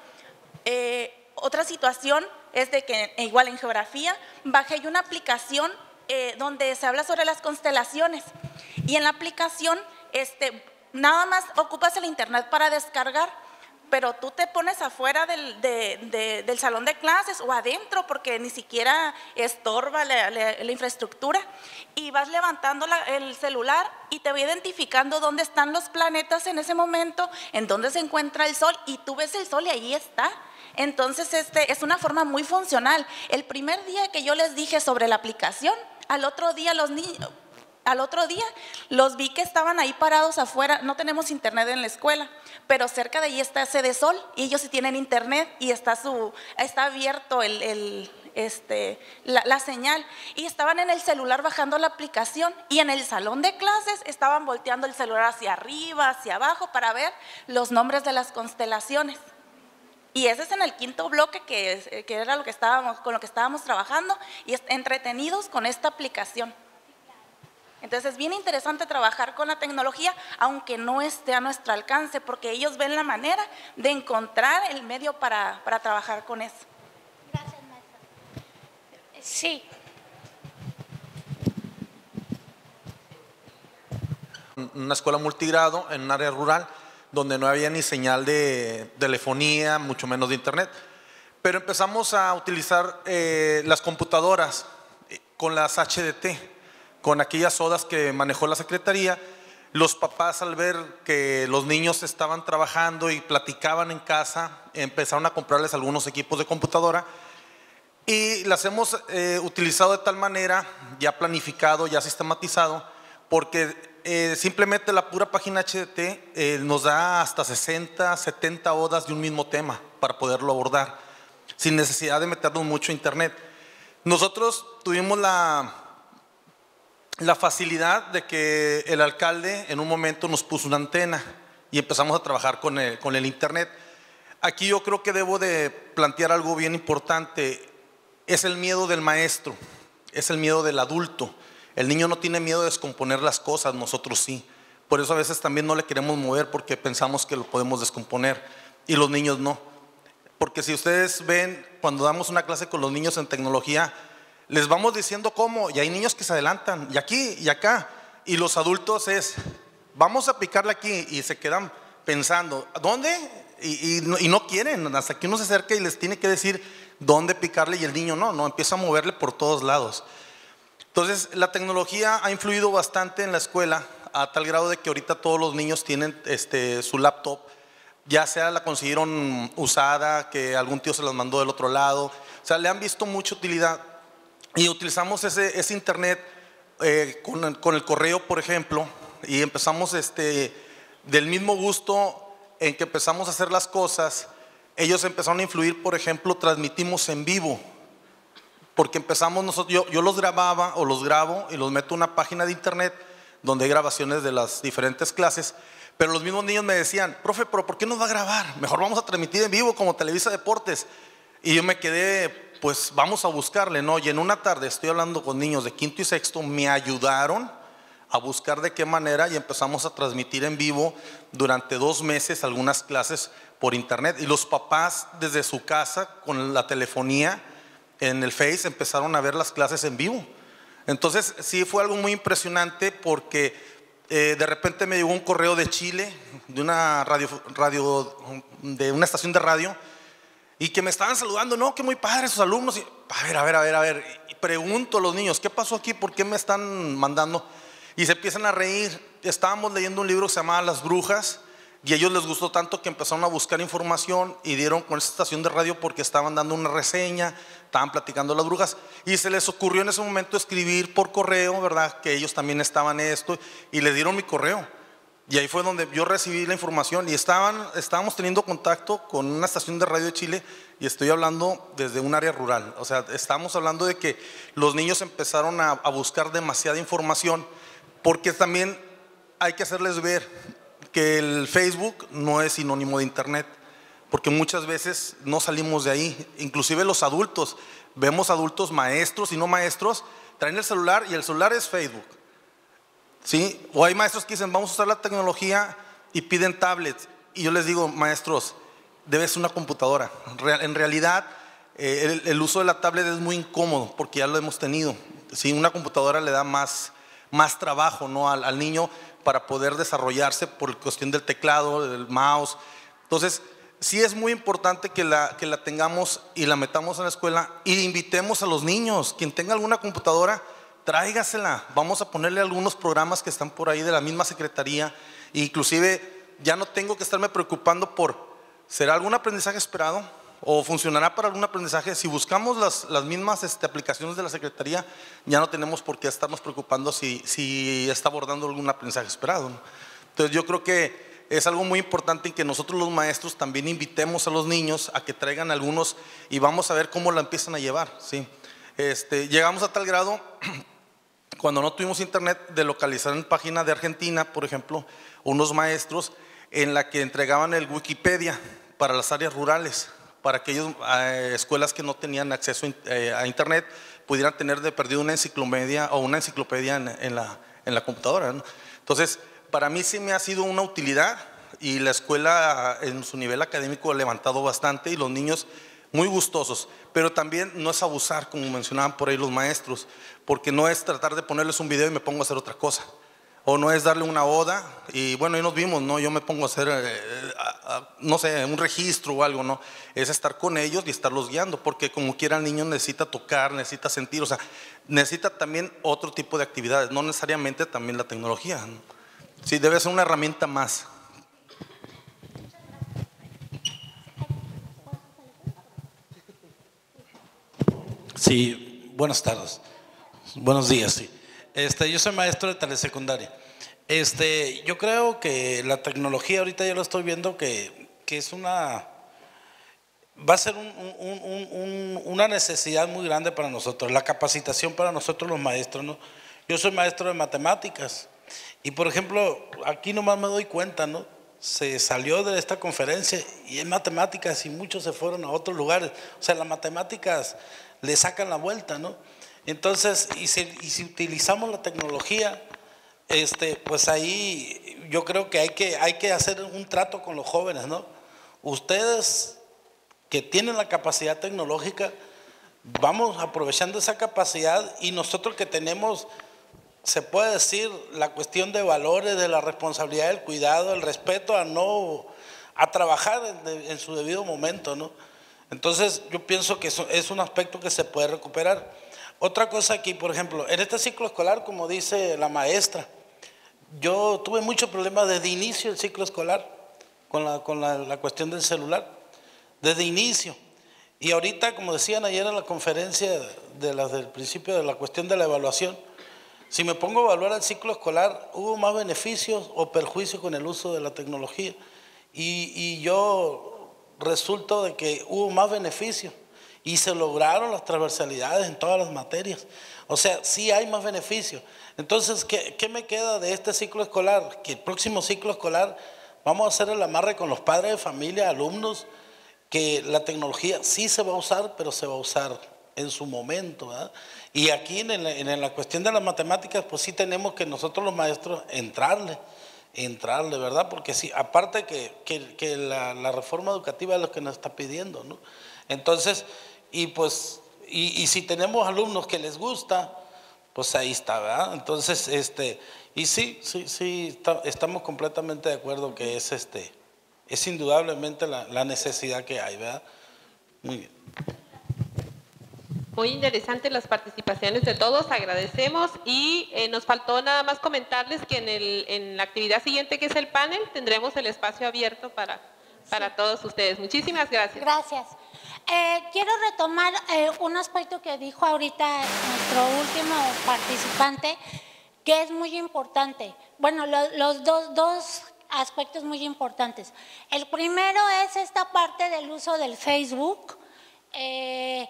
Eh, otra situación es de que, igual en geografía, bajé una aplicación eh, donde se habla sobre las constelaciones. Y en la aplicación, este, nada más ocupas el internet para descargar, pero tú te pones afuera del, del salón de clases o adentro porque ni siquiera estorba la, infraestructura y vas levantando el celular y te va identificando dónde están los planetas en ese momento, en dónde se encuentra el sol y tú ves el sol y ahí está. Entonces, este es una forma muy funcional. El primer día que yo les dije sobre la aplicación, al otro día los niños, al otro día los vi que estaban ahí parados afuera. No tenemos internet en la escuela, pero cerca de ahí está Sede Sol y ellos sí tienen internet y está, su, está abierto el, este, la, la, señal. Y estaban en el celular bajando la aplicación y en el salón de clases estaban volteando el celular hacia arriba, hacia abajo para ver los nombres de las constelaciones. Y ese es en el quinto bloque que, que era lo que estábamos, con lo que estábamos trabajando y entretenidos con esta aplicación. Entonces es bien interesante trabajar con la tecnología, aunque no esté a nuestro alcance, porque ellos ven la manera de encontrar el medio para, para trabajar con eso. Gracias, maestra. Sí. Una escuela multigrado en un área rural donde no había ni señal de telefonía, mucho menos de internet. Pero empezamos a utilizar eh, las computadoras eh, con las HDT con aquellas sodas que manejó la Secretaría, los papás al ver que los niños estaban trabajando y platicaban en casa, empezaron a comprarles algunos equipos de computadora y las hemos eh, utilizado de tal manera, ya planificado, ya sistematizado, porque eh, simplemente la pura página HDT eh, nos da hasta 60, 70 odas de un mismo tema para poderlo abordar, sin necesidad de meternos mucho a internet. Nosotros tuvimos la, la facilidad de que el alcalde en un momento nos puso una antena y empezamos a trabajar con el, con el internet. Aquí yo creo que debo de plantear algo bien importante. Es el miedo del maestro, es el miedo del adulto. El niño no tiene miedo de descomponer las cosas, nosotros sí. Por eso a veces también no le queremos mover porque pensamos que lo podemos descomponer y los niños no. Porque si ustedes ven, cuando damos una clase con los niños en tecnología, les vamos diciendo cómo, y hay niños que se adelantan, y aquí y acá, y los adultos es, vamos a picarle aquí, y se quedan pensando, ¿dónde? Y, no, quieren, hasta que uno se acerca y les tiene que decir dónde picarle, y el niño no, no, empieza a moverle por todos lados. Entonces, la tecnología ha influido bastante en la escuela, a tal grado de que ahorita todos los niños tienen este, su laptop, ya sea la consiguieron usada, que algún tío se las mandó del otro lado, o sea, le han visto mucha utilidad y utilizamos ese, ese internet eh, con, con, el correo, por ejemplo, y empezamos este, del mismo gusto en que empezamos a hacer las cosas, ellos empezaron a influir, por ejemplo, transmitimos en vivo, porque empezamos nosotros, yo, yo los grababa o los grabo y los meto en una página de internet donde hay grabaciones de las diferentes clases, pero los mismos niños me decían, profe, pero ¿por qué nos va a grabar? Mejor vamos a transmitir en vivo como Televisa Deportes. Y yo me quedé pues vamos a buscarle, ¿no? Y en una tarde estoy hablando con niños de quinto y sexto, me ayudaron a buscar de qué manera y empezamos a transmitir en vivo durante dos meses algunas clases por internet. Y los papás desde su casa con la telefonía en el Face empezaron a ver las clases en vivo. Entonces sí fue algo muy impresionante porque eh, de repente me llegó un correo de Chile, de una radio, radio, de una estación de radio, y que me estaban saludando, no, que muy padre sus alumnos. Y, a ver, a ver, a ver, a ver. Pregunto a los niños, ¿qué pasó aquí? ¿Por qué me están mandando? Y se empiezan a reír. Estábamos leyendo un libro que se llamaba Las Brujas y a ellos les gustó tanto que empezaron a buscar información y dieron con esta estación de radio porque estaban dando una reseña, estaban platicando las brujas y se les ocurrió en ese momento escribir por correo, ¿verdad? Que ellos también estaban esto y le dieron mi correo. Y ahí fue donde yo recibí la información y estaban, estábamos teniendo contacto con una estación de radio de Chile y estoy hablando desde un área rural. O sea, estamos hablando de que los niños empezaron a, a buscar demasiada información porque también hay que hacerles ver que el Facebook no es sinónimo de Internet, porque muchas veces no salimos de ahí, inclusive los adultos, vemos adultos maestros y no maestros, traen el celular y el celular es Facebook. ¿Sí? O hay maestros que dicen, vamos a usar la tecnología y piden tablets. Y yo les digo, maestros, debe ser una computadora. En realidad, eh, el, uso de la tablet es muy incómodo porque ya lo hemos tenido. ¿Sí? Una computadora le da más, más trabajo ¿no? al, al niño para poder desarrollarse por cuestión del teclado, del mouse. Entonces, sí es muy importante que la, que la tengamos y la metamos en la escuela y invitemos a los niños. Quien tenga alguna computadora, tráigasela. Vamos a ponerle algunos programas que están por ahí de la misma secretaría. inclusive ya no tengo que estarme preocupando por, ¿será algún aprendizaje esperado? o funcionará para algún aprendizaje. Si buscamos las, las mismas este, aplicaciones de la Secretaría, ya no tenemos por qué estarnos preocupando si, si está abordando algún aprendizaje esperado. Entonces yo creo que es algo muy importante en que nosotros los maestros también invitemos a los niños a que traigan algunos y vamos a ver cómo la empiezan a llevar. ¿sí? Este, llegamos a tal grado, cuando no tuvimos internet, de localizar en página de Argentina, por ejemplo, unos maestros en la que entregaban el Wikipedia para las áreas rurales para aquellas eh, escuelas que no tenían acceso eh, a Internet pudieran tener de perdido una enciclopedia o una enciclopedia en, la, en la, computadora. Entonces, para mí sí me ha sido una utilidad y la escuela en su nivel académico ha levantado bastante y los niños muy gustosos, pero también no es abusar, como mencionaban por ahí los maestros, porque no es tratar de ponerles un video y me pongo a hacer otra cosa o no es darle una oda y bueno, ahí nos vimos, ¿no? Yo me pongo a hacer, eh, no sé, un registro o algo, ¿no? Es estar con ellos y estarlos guiando, porque como quiera el niño necesita tocar, necesita sentir, o sea, necesita también otro tipo de actividades, no necesariamente también la tecnología. Sí, debe ser una herramienta más. Sí, buenas tardes. Buenos días, sí. Este, yo soy maestro de telesecundaria. Este, yo creo que la tecnología ahorita ya lo estoy viendo que, es una va a ser una necesidad muy grande para nosotros, la capacitación para nosotros los maestros. ¿no? Yo soy maestro de matemáticas y por ejemplo, aquí nomás me doy cuenta, ¿no? Se salió de esta conferencia y en matemáticas y muchos se fueron a otros lugares. O sea, las matemáticas le sacan la vuelta, ¿no? Entonces, y si, utilizamos la tecnología, este, pues ahí yo creo que hay, que hay que hacer un trato con los jóvenes, ¿no? Ustedes que tienen la capacidad tecnológica, vamos aprovechando esa capacidad y nosotros que tenemos, se puede decir, la cuestión de valores, de la responsabilidad, del cuidado, el respeto a no, a trabajar en, en su debido momento, ¿no? Entonces yo pienso que eso es un aspecto que se puede recuperar. Otra cosa aquí, por ejemplo, en este ciclo escolar, como dice la maestra, yo tuve muchos problemas desde inicio del ciclo escolar con la, con la, cuestión del celular, desde inicio. Y ahorita, como decían ayer en la conferencia de las del principio de la cuestión de la evaluación, si me pongo a evaluar el ciclo escolar, hubo más beneficios o perjuicios con el uso de la tecnología. Y, y yo resulto de que hubo más beneficios y se lograron las transversalidades en todas las materias. O sea, sí hay más beneficios. Entonces, ¿qué, me queda de este ciclo escolar? Que el próximo ciclo escolar vamos a hacer el amarre con los padres de familia, alumnos, que la tecnología sí se va a usar, pero se va a usar en su momento. Y aquí en la, en la cuestión de las matemáticas, pues sí tenemos que nosotros los maestros entrarle entrarle, ¿verdad? Porque sí, aparte que, que, la, reforma educativa es lo que nos está pidiendo, ¿no? Entonces, y pues, y, si tenemos alumnos que les gusta, pues ahí está, ¿verdad? Entonces, este, y sí, sí, sí, estamos completamente de acuerdo que es este, es indudablemente la, la necesidad que hay, ¿verdad? Muy bien. Muy interesantes las participaciones de todos, agradecemos y eh, nos faltó nada más comentarles que en, el, en la actividad siguiente que es el panel tendremos el espacio abierto para, para sí. todos ustedes. Muchísimas gracias. Gracias. Eh, quiero retomar eh, un aspecto que dijo ahorita nuestro último participante, que es muy importante. Bueno, lo, los dos, dos aspectos muy importantes. El primero es esta parte del uso del Facebook. Eh,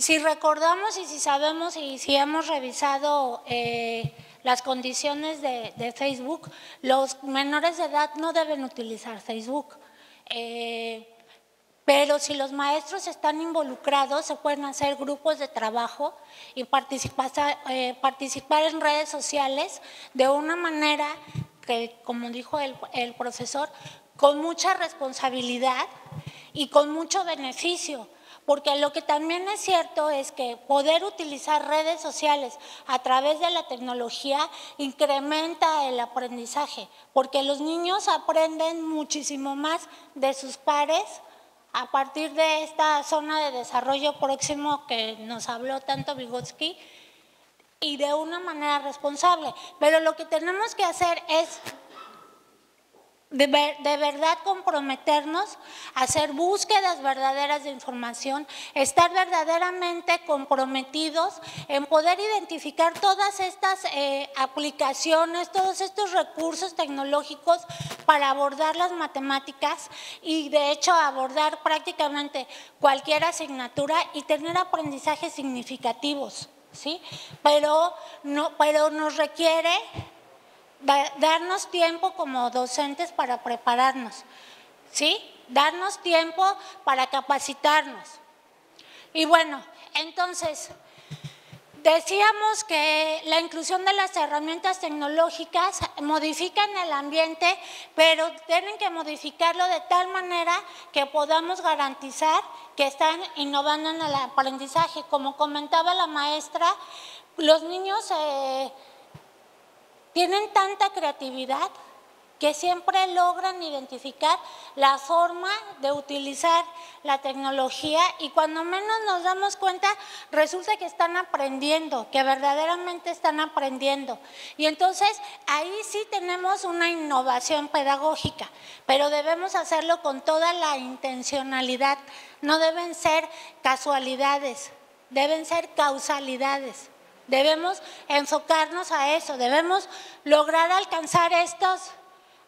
si recordamos y si sabemos y si hemos revisado eh, las condiciones de, Facebook, los menores de edad no deben utilizar Facebook. Eh, pero si los maestros están involucrados, se pueden hacer grupos de trabajo y participar, eh, participar en redes sociales de una manera que, como dijo el, el profesor, con mucha responsabilidad y con mucho beneficio porque lo que también es cierto es que poder utilizar redes sociales a través de la tecnología incrementa el aprendizaje, porque los niños aprenden muchísimo más de sus pares a partir de esta zona de desarrollo próximo que nos habló tanto Vygotsky y de una manera responsable. Pero lo que tenemos que hacer es de, ver, de, verdad comprometernos a hacer búsquedas verdaderas de información, estar verdaderamente comprometidos en poder identificar todas estas eh, aplicaciones, todos estos recursos tecnológicos para abordar las matemáticas y de hecho abordar prácticamente cualquier asignatura y tener aprendizajes significativos. ¿Sí? Pero, no, pero nos requiere darnos tiempo como docentes para prepararnos, ¿sí? Darnos tiempo para capacitarnos. Y bueno, entonces, decíamos que la inclusión de las herramientas tecnológicas modifican el ambiente, pero tienen que modificarlo de tal manera que podamos garantizar que están innovando en el aprendizaje. Como comentaba la maestra, los niños... Eh, tienen tanta creatividad que siempre logran identificar la forma de utilizar la tecnología y cuando menos nos damos cuenta resulta que están aprendiendo, que verdaderamente están aprendiendo. Y entonces ahí sí tenemos una innovación pedagógica, pero debemos hacerlo con toda la intencionalidad, no deben ser casualidades, deben ser causalidades. Debemos enfocarnos a eso, debemos lograr alcanzar estos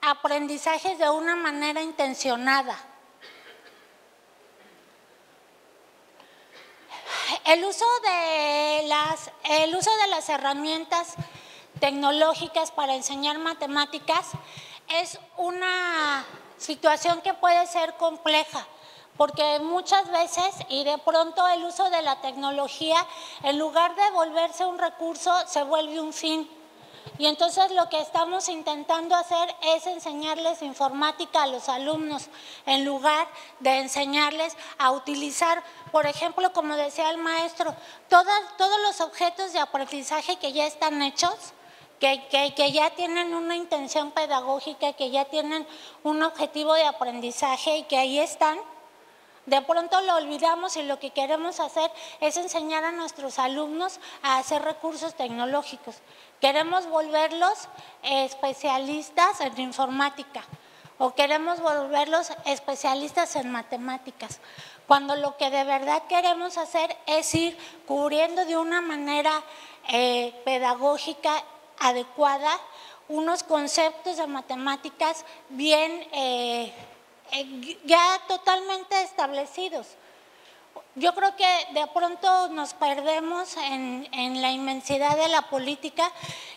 aprendizajes de una manera intencionada. El uso de las, el uso de las herramientas tecnológicas para enseñar matemáticas es una situación que puede ser compleja porque muchas veces y de pronto el uso de la tecnología, en lugar de volverse un recurso, se vuelve un fin. Y entonces lo que estamos intentando hacer es enseñarles informática a los alumnos, en lugar de enseñarles a utilizar, por ejemplo, como decía el maestro, todas, todos los objetos de aprendizaje que ya están hechos, que, que, que, ya tienen una intención pedagógica, que ya tienen un objetivo de aprendizaje y que ahí están, de pronto lo olvidamos y lo que queremos hacer es enseñar a nuestros alumnos a hacer recursos tecnológicos. Queremos volverlos especialistas en informática o queremos volverlos especialistas en matemáticas, cuando lo que de verdad queremos hacer es ir cubriendo de una manera eh, pedagógica adecuada unos conceptos de matemáticas bien... Eh, ya totalmente establecidos. Yo creo que de pronto nos perdemos en, en la inmensidad de la política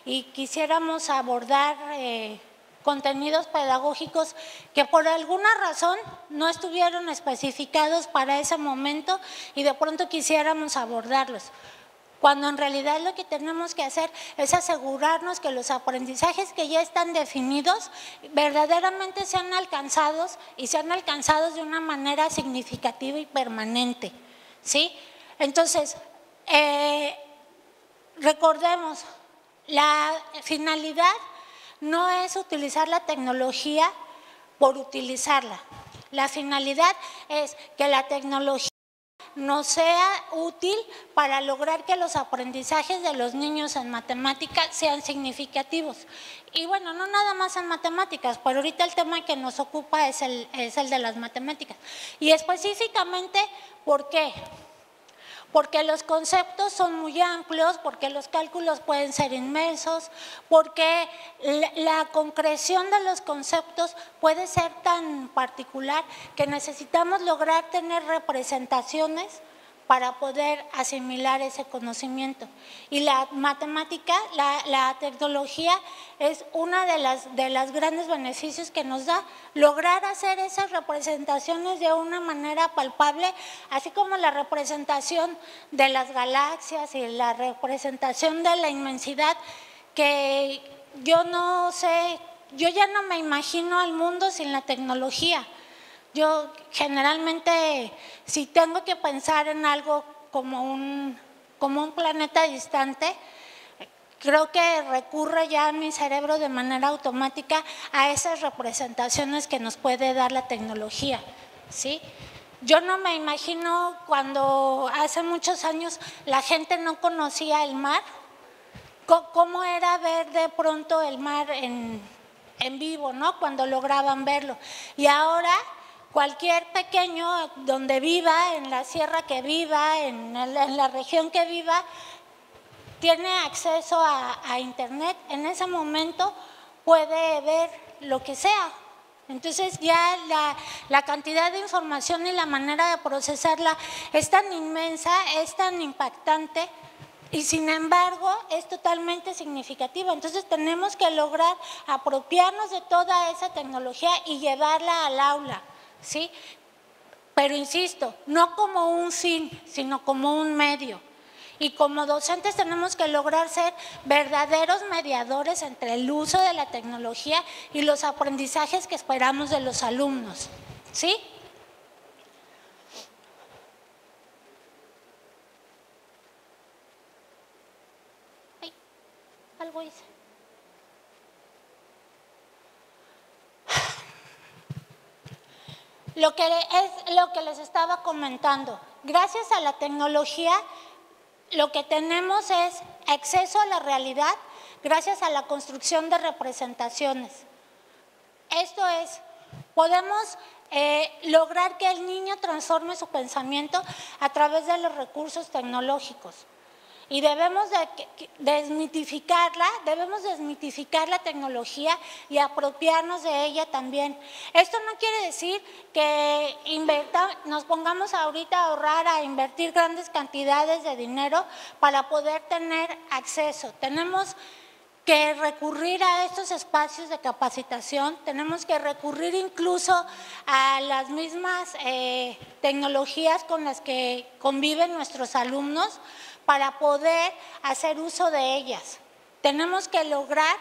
y quisiéramos abordar eh, contenidos pedagógicos que por alguna razón no estuvieron especificados para ese momento y de pronto quisiéramos abordarlos. Cuando en realidad lo que tenemos que hacer es asegurarnos que los aprendizajes que ya están definidos verdaderamente sean alcanzados y sean alcanzados de una manera significativa y permanente. ¿sí? Entonces, eh, recordemos, la finalidad no es utilizar la tecnología por utilizarla. La finalidad es que la tecnología nos sea útil para lograr que los aprendizajes de los niños en matemáticas sean significativos. Y bueno, no nada más en matemáticas, pero ahorita el tema que nos ocupa es el, es el de las matemáticas. Y específicamente, ¿por qué? Porque los conceptos son muy amplios, porque los cálculos pueden ser inmensos, porque la concreción de los conceptos puede ser tan particular que necesitamos lograr tener representaciones para poder asimilar ese conocimiento. Y la matemática, la, tecnología es una de las, de los grandes beneficios que nos da lograr hacer esas representaciones de una manera palpable, así como la representación de las galaxias y la representación de la inmensidad, que yo no sé, yo ya no me imagino al mundo sin la tecnología. Yo generalmente, si tengo que pensar en algo como un, como un planeta distante, creo que recurre ya a mi cerebro de manera automática a esas representaciones que nos puede dar la tecnología. ¿sí? Yo no me imagino cuando hace muchos años la gente no conocía el mar, cómo era ver de pronto el mar en, en vivo, ¿no? Cuando lograban verlo. Y ahora cualquier pequeño donde viva, en la sierra que viva, en, la región que viva, tiene acceso a, Internet, en ese momento puede ver lo que sea. Entonces ya la, la, cantidad de información y la manera de procesarla es tan inmensa, es tan impactante y sin embargo es totalmente significativa. Entonces tenemos que lograr apropiarnos de toda esa tecnología y llevarla al aula. ¿Sí? Pero insisto, no como un fin, sino como un medio. Y como docentes tenemos que lograr ser verdaderos mediadores entre el uso de la tecnología y los aprendizajes que esperamos de los alumnos. ¿Sí? algo hice. Lo que les estaba comentando. Gracias a la tecnología, lo que tenemos es acceso a la realidad gracias a la construcción de representaciones. Esto es, podemos eh, lograr que el niño transforme su pensamiento a través de los recursos tecnológicos. Y debemos desmitificarla, debemos desmitificar la tecnología y apropiarnos de ella también. Esto no quiere decir que nos pongamos ahorita a ahorrar, a invertir grandes cantidades de dinero para poder tener acceso. Tenemos que recurrir a estos espacios de capacitación, tenemos que recurrir incluso a las mismas eh, tecnologías con las que conviven nuestros alumnos para poder hacer uso de ellas. Tenemos que lograr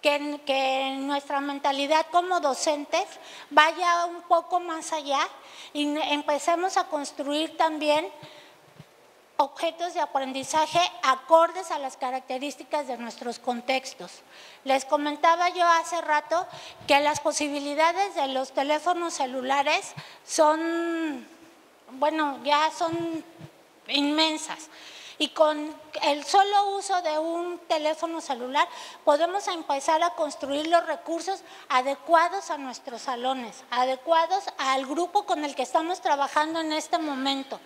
que, nuestra mentalidad como docentes vaya un poco más allá y empecemos a construir también objetos de aprendizaje acordes a las características de nuestros contextos. Les comentaba yo hace rato que las posibilidades de los teléfonos celulares son, bueno, ya son inmensas y con el solo uso de un teléfono celular podemos empezar a construir los recursos adecuados a nuestros salones, adecuados al grupo con el que estamos trabajando en este momento.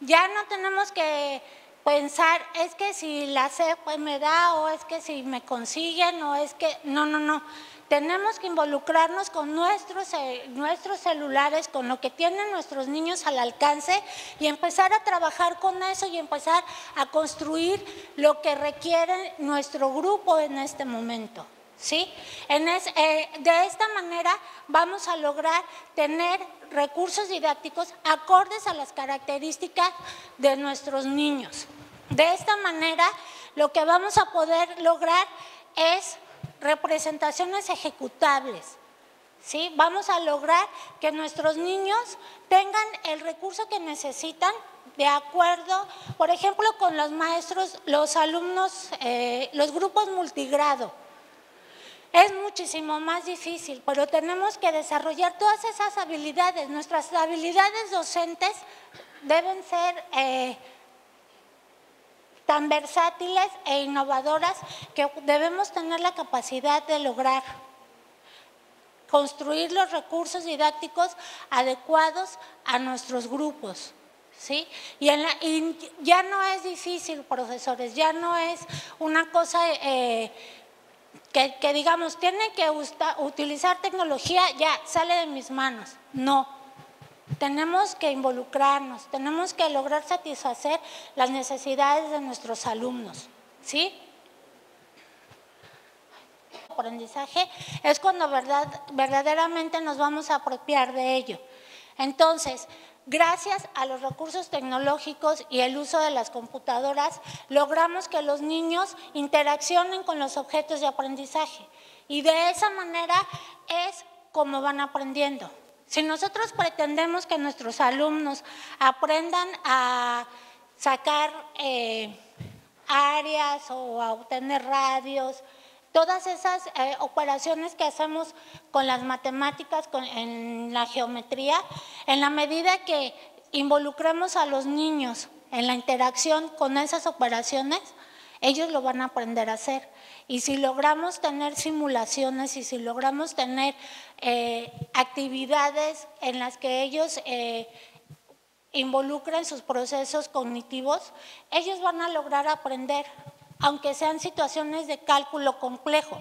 Ya no tenemos que pensar, es que si la CEP me da o es que si me consiguen o es que, no, no, no. Tenemos que involucrarnos con nuestros, eh, nuestros celulares, con lo que tienen nuestros niños al alcance y empezar a trabajar con eso y empezar a construir lo que requiere nuestro grupo en este momento. ¿sí? Eh, de esta manera vamos a lograr tener recursos didácticos acordes a las características de nuestros niños. De esta manera, lo que vamos a poder lograr es representaciones ejecutables. ¿sí? Vamos a lograr que nuestros niños tengan el recurso que necesitan de acuerdo, por ejemplo, con los maestros, los alumnos, eh, los grupos multigrado. Es muchísimo más difícil, pero tenemos que desarrollar todas esas habilidades. Nuestras habilidades docentes deben ser eh, tan versátiles e innovadoras que debemos tener la capacidad de lograr construir los recursos didácticos adecuados a nuestros grupos. ¿Sí? Y, ya no es difícil, profesores, ya no es una cosa eh, que, digamos, tienen que utilizar tecnología, ya sale de mis manos. No, tenemos que involucrarnos, tenemos que lograr satisfacer las necesidades de nuestros alumnos. ¿Sí? aprendizaje es cuando verdad, verdaderamente nos vamos a apropiar de ello. Entonces, gracias a los recursos tecnológicos y el uso de las computadoras, logramos que los niños interaccionen con los objetos de aprendizaje. Y de esa manera es como van aprendiendo. Si nosotros pretendemos que nuestros alumnos aprendan a sacar eh, áreas o a obtener radios, Todas esas eh, operaciones que hacemos con las matemáticas, en la geometría, en la medida que involucremos a los niños en la interacción con esas operaciones, ellos lo van a aprender a hacer. Y si logramos tener simulaciones y si logramos tener eh, actividades en las que ellos eh, involucren sus procesos cognitivos, ellos van a lograr aprender aunque sean situaciones de cálculo complejo.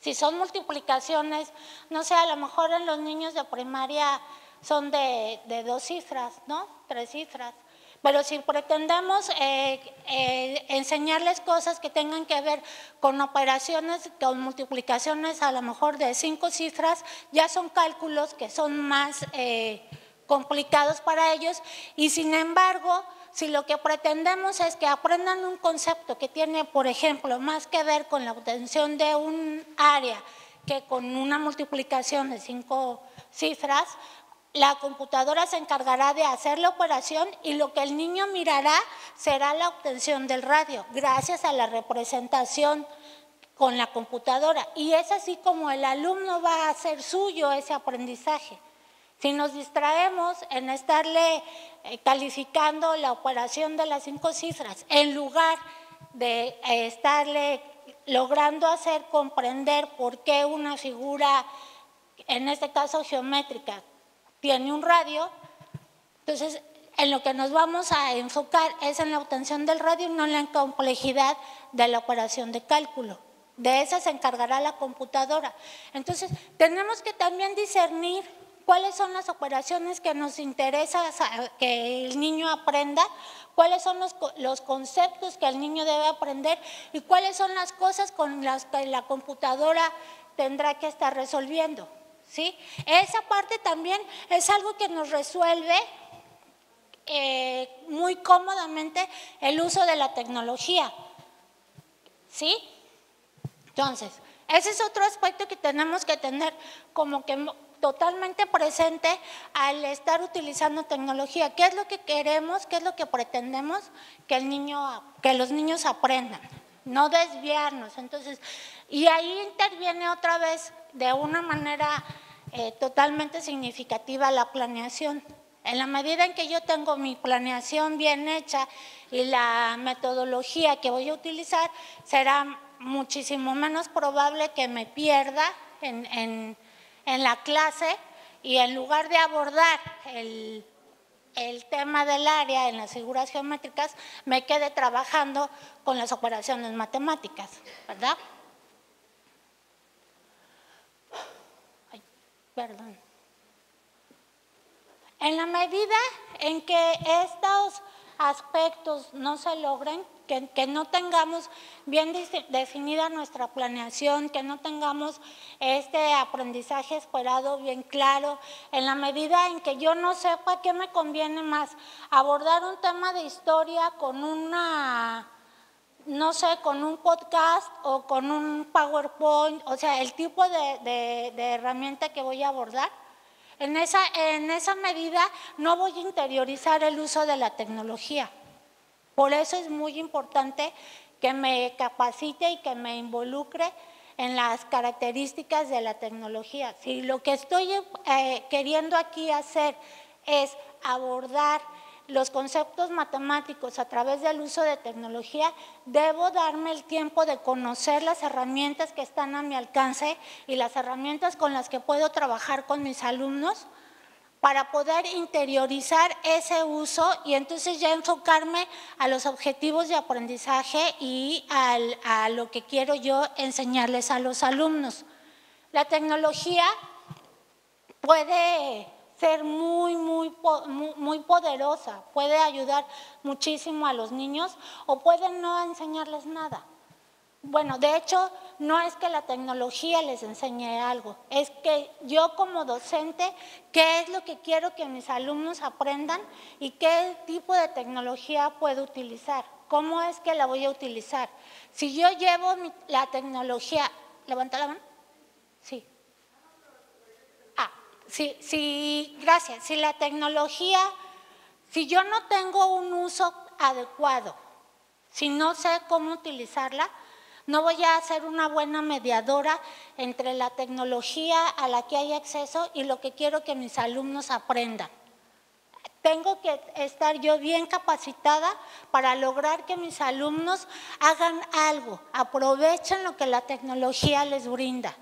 Si son multiplicaciones, no sé, a lo mejor en los niños de primaria son de, dos cifras, ¿no? Tres cifras. Pero si pretendemos eh, eh, enseñarles cosas que tengan que ver con operaciones, con multiplicaciones a lo mejor de cinco cifras, ya son cálculos que son más eh, complicados para ellos. Y sin embargo si lo que pretendemos es que aprendan un concepto que tiene, por ejemplo, más que ver con la obtención de un área que con una multiplicación de cinco cifras, la computadora se encargará de hacer la operación y lo que el niño mirará será la obtención del radio, gracias a la representación con la computadora. Y es así como el alumno va a hacer suyo ese aprendizaje. Si nos distraemos en estarle eh, calificando la operación de las cinco cifras, en lugar de eh, estarle logrando hacer comprender por qué una figura, en este caso geométrica, tiene un radio, entonces en lo que nos vamos a enfocar es en la obtención del radio y no en la complejidad de la operación de cálculo. De esa se encargará la computadora. Entonces, tenemos que también discernir cuáles son las operaciones que nos interesa que el niño aprenda, cuáles son los, conceptos que el niño debe aprender y cuáles son las cosas con las que la computadora tendrá que estar resolviendo. ¿Sí? Esa parte también es algo que nos resuelve eh, muy cómodamente el uso de la tecnología. ¿Sí? Entonces, ese es otro aspecto que tenemos que tener como que totalmente presente al estar utilizando tecnología. ¿Qué es lo que queremos? ¿Qué es lo que pretendemos? Que, el niño, que los niños aprendan, no desviarnos. Entonces, y ahí interviene otra vez de una manera eh, totalmente significativa la planeación. En la medida en que yo tengo mi planeación bien hecha y la metodología que voy a utilizar, será muchísimo menos probable que me pierda en en la clase y en lugar de abordar el, tema del área en las figuras geométricas, me quede trabajando con las operaciones matemáticas, ¿verdad? Perdón. En la medida en que estos aspectos no se logren, que, no tengamos bien definida nuestra planeación, que no tengamos este aprendizaje esperado bien claro, en la medida en que yo no sepa qué me conviene más, abordar un tema de historia con una no sé, con un podcast o con un PowerPoint, o sea, el tipo de, herramienta que voy a abordar. En esa, en esa medida no voy a interiorizar el uso de la tecnología. Por eso es muy importante que me capacite y que me involucre en las características de la tecnología. Si lo que estoy eh, queriendo aquí hacer es abordar los conceptos matemáticos a través del uso de tecnología, debo darme el tiempo de conocer las herramientas que están a mi alcance y las herramientas con las que puedo trabajar con mis alumnos para poder interiorizar ese uso y entonces ya enfocarme a los objetivos de aprendizaje y al- a lo que quiero yo enseñarles a los alumnos. La tecnología puede ser muy, muy, muy poderosa, puede ayudar muchísimo a los niños o puede no enseñarles nada. Bueno, de hecho, no es que la tecnología les enseñe algo, es que yo como docente, ¿qué es lo que quiero que mis alumnos aprendan y qué tipo de tecnología puedo utilizar? ¿Cómo es que la voy a utilizar? Si yo llevo la tecnología, levanta la mano. Sí. Sí, sí, gracias. Si la tecnología, si yo no tengo un uso adecuado, si no sé cómo utilizarla, no voy a ser una buena mediadora entre la tecnología a la que hay acceso y lo que quiero que mis alumnos aprendan. Tengo que estar yo bien capacitada para lograr que mis alumnos hagan algo, aprovechen lo que la tecnología les brinda.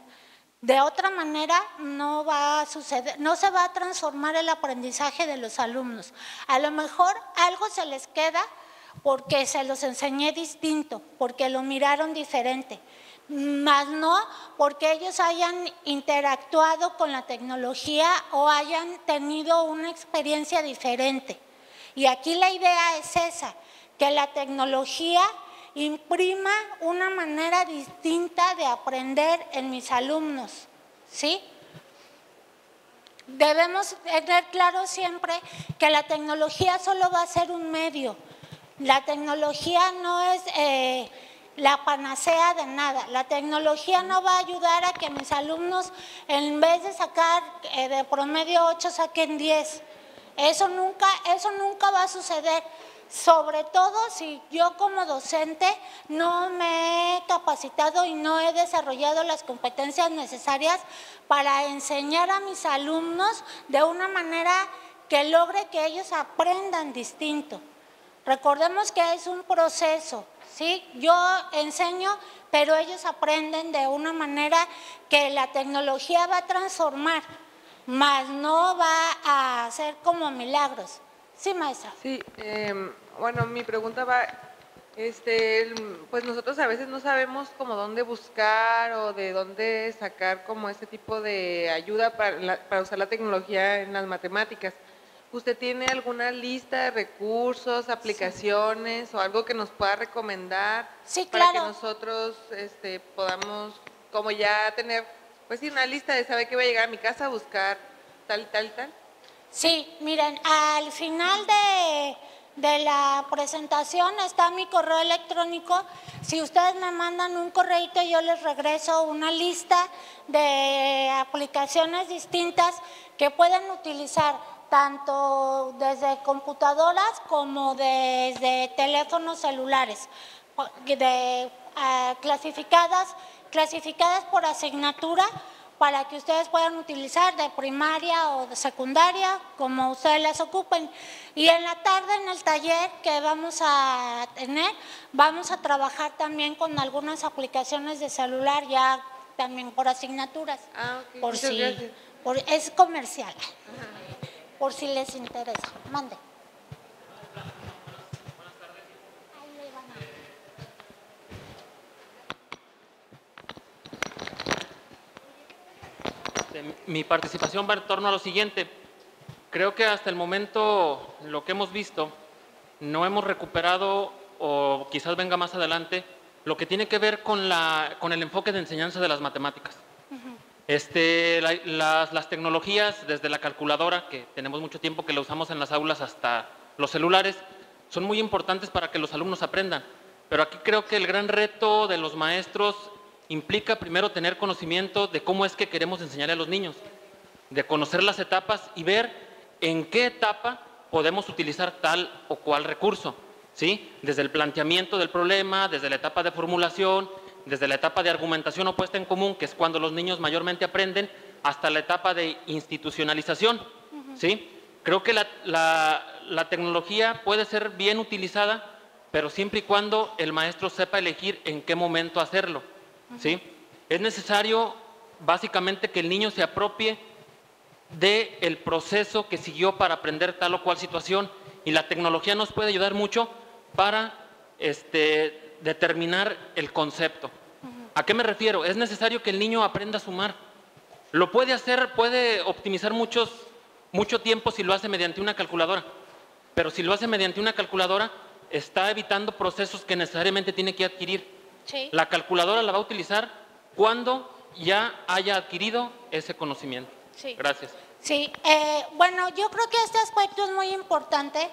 De otra manera no va a suceder, no se va a transformar el aprendizaje de los alumnos. A lo mejor algo se les queda porque se los enseñé distinto, porque lo miraron diferente, más no porque ellos hayan interactuado con la tecnología o hayan tenido una experiencia diferente. Y aquí la idea es esa, que la tecnología imprima una manera distinta de aprender en mis alumnos, ¿sí? Debemos tener claro siempre que la tecnología solo va a ser un medio. La tecnología no es eh, la panacea de nada. La tecnología no va a ayudar a que mis alumnos, en vez de sacar eh, de promedio 8, saquen 10. Eso nunca, eso nunca va a suceder. Sobre todo si yo como docente no me he capacitado y no he desarrollado las competencias necesarias para enseñar a mis alumnos de una manera que logre que ellos aprendan distinto. Recordemos que es un proceso, ¿sí? Yo enseño, pero ellos aprenden de una manera que la tecnología va a transformar, mas no va a hacer como milagros. Sí, maestra. Sí, em, bueno, mi pregunta va, este, pues nosotros a veces no sabemos como dónde buscar o de dónde sacar como este tipo de ayuda para, la- para usar la tecnología en las matemáticas. ¿Usted tiene alguna lista de recursos, aplicaciones o algo que nos pueda recomendar Sí, para que nosotros este, podamos como ya tener, pues sí, una lista de saber que voy a llegar a mi casa a buscar tal, tal, tal? Sí, miren, al final de, de la presentación está mi correo electrónico. Si ustedes me mandan un correito, yo les regreso una lista de aplicaciones distintas que pueden utilizar tanto desde computadoras como desde teléfonos celulares, de, ah, clasificadas, clasificadas por asignatura para que ustedes puedan utilizar de primaria o de secundaria, como ustedes las ocupen. Y en la tarde, en el taller que vamos a tener, vamos a trabajar también con algunas aplicaciones de celular, ya también por asignaturas. Ah, ok, por muchas si, por- es comercial, por si les interesa. Mande. Ahí le van a- Este, Mi participación va en torno a lo siguiente. Creo que hasta el momento lo que hemos visto, no hemos recuperado o quizás venga más adelante, lo que tiene que ver con, la, con el enfoque de enseñanza de las matemáticas. Este, la- las, las tecnologías, desde la calculadora, que tenemos mucho tiempo que la usamos en las aulas, hasta los celulares, son muy importantes para que los alumnos aprendan. Pero aquí creo que el gran reto de los maestros implica primero tener conocimiento de cómo es que queremos enseñarle a los niños, de conocer las etapas y ver en qué etapa podemos utilizar tal o cual recurso, ¿sí? Desde el planteamiento del problema, desde la etapa de formulación, desde la etapa de argumentación o puesta en común, que es cuando los niños mayormente aprenden, hasta la etapa de institucionalización, ¿sí? Creo que la, la- la tecnología puede ser bien utilizada, pero siempre y cuando el maestro sepa elegir en qué momento hacerlo, ¿sí? Es necesario básicamente que el niño se apropie del proceso que siguió para aprender tal o cual situación y la tecnología nos puede ayudar mucho para este, determinar el concepto. ¿A qué me refiero? Es necesario que el niño aprenda a sumar. Lo puede hacer, puede optimizar muchos, mucho tiempo si lo hace mediante una calculadora, pero si lo hace mediante una calculadora está evitando procesos que necesariamente tiene que adquirir. Sí. La calculadora la va a utilizar cuando ya haya adquirido ese conocimiento. Sí. Gracias. Sí, eh, bueno, yo creo que este aspecto es muy importante.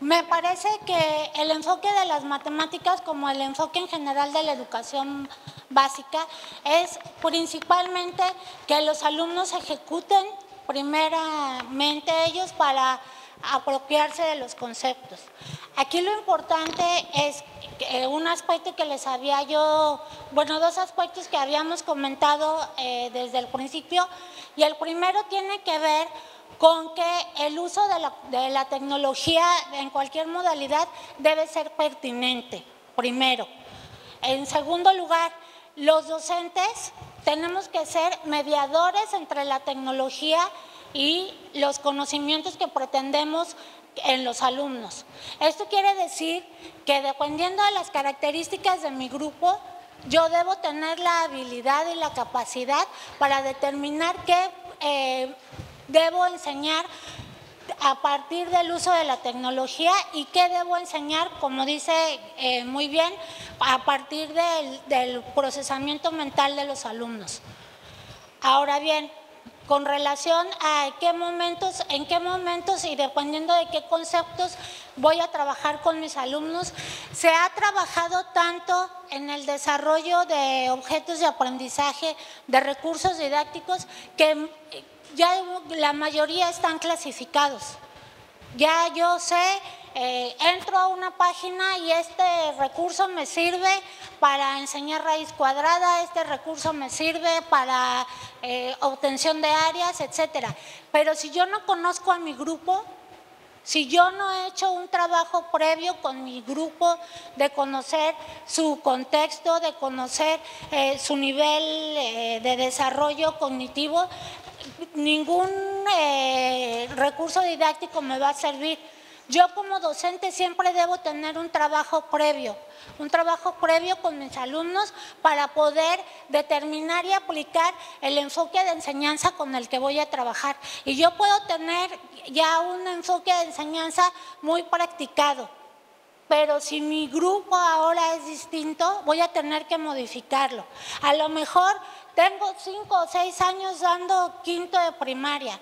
Me parece que el enfoque de las matemáticas, como el enfoque en general de la educación básica, es principalmente que los alumnos ejecuten primeramente ellos para apropiarse de los conceptos. Aquí lo importante es que, eh, un aspecto que les había yo, bueno, dos aspectos que habíamos comentado eh, desde el principio, y el primero tiene que ver con que el uso de la, tecnología en cualquier modalidad debe ser pertinente, primero. En segundo lugar, los docentes tenemos que ser mediadores entre la tecnología y los conocimientos que pretendemos en los alumnos. Esto quiere decir que dependiendo de las características de mi grupo, yo debo tener la habilidad y la capacidad para determinar qué eh, debo enseñar a partir del uso de la tecnología y qué debo enseñar, como dice eh, muy bien, a partir del, del procesamiento mental de los alumnos. Ahora bien, con relación a qué momentos, en qué momentos y dependiendo de qué conceptos voy a trabajar con mis alumnos, se ha trabajado tanto en el desarrollo de objetos de aprendizaje, de recursos didácticos, que ya la mayoría están clasificados. Ya yo sé, eh, entro a una página y este recurso me sirve para enseñar raíz cuadrada, este recurso me sirve para eh, obtención de áreas, etcétera. Pero si yo no conozco a mi grupo, si yo no he hecho un trabajo previo con mi grupo de conocer su contexto, de conocer eh, su nivel de desarrollo cognitivo, ningún recurso didáctico me va a servir. Yo como docente siempre debo tener un trabajo previo, un trabajo previo con mis alumnos para poder determinar y aplicar el enfoque de enseñanza con el que voy a trabajar. Y yo puedo tener ya un enfoque de enseñanza muy practicado, pero si mi grupo ahora es distinto, voy a tener que modificarlo. A lo mejor tengo cinco o seis años dando quinto de primaria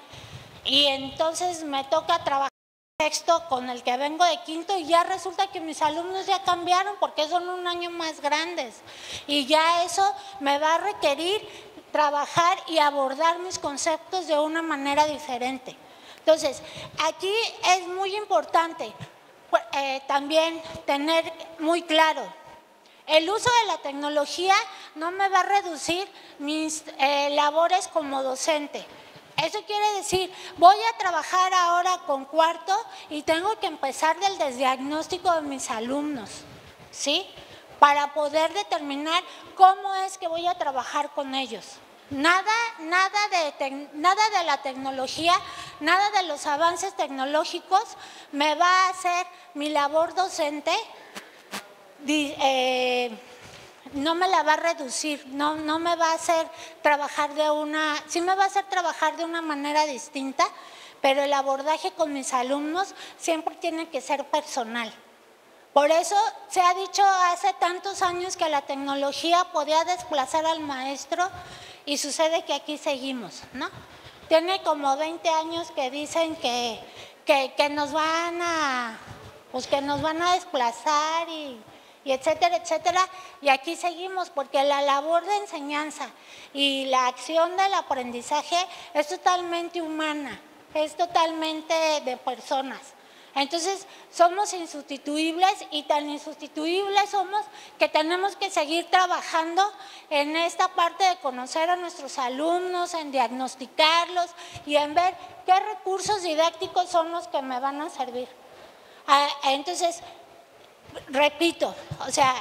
y entonces me toca trabajar texto con el que vengo de quinto y ya resulta que mis alumnos ya cambiaron porque son un año más grandes y ya eso me va a requerir trabajar y abordar mis conceptos de una manera diferente. Entonces, aquí es muy importante eh, también tener muy claro, el uso de la tecnología no me va a reducir mis eh, labores como docente. Eso quiere decir, voy a trabajar ahora con cuarto y tengo que empezar del desdiagnóstico de mis alumnos, ¿sí? Para poder determinar cómo es que voy a trabajar con ellos. Nada, nada, de, la tecnología, nada de los avances tecnológicos me va a hacer mi labor docente eh, no me la va a reducir, no, no me va a hacer trabajar de una, sí me va a hacer trabajar de una manera distinta, pero el abordaje con mis alumnos siempre tiene que ser personal, Por eso se ha dicho hace tantos años que la tecnología podía desplazar al maestro y sucede que aquí seguimos, ¿no? Tiene como 20 años que dicen que, que, nos van a, pues que nos van a desplazar y, y etcétera, etcétera. Y aquí seguimos porque la labor de enseñanza y la acción del aprendizaje es totalmente humana, es totalmente de personas. Entonces, somos insustituibles y tan insustituibles somos que tenemos que seguir trabajando en esta parte de conocer a nuestros alumnos, en diagnosticarlos y en ver qué recursos didácticos son los que me van a servir. Ah, entonces, repito, o sea,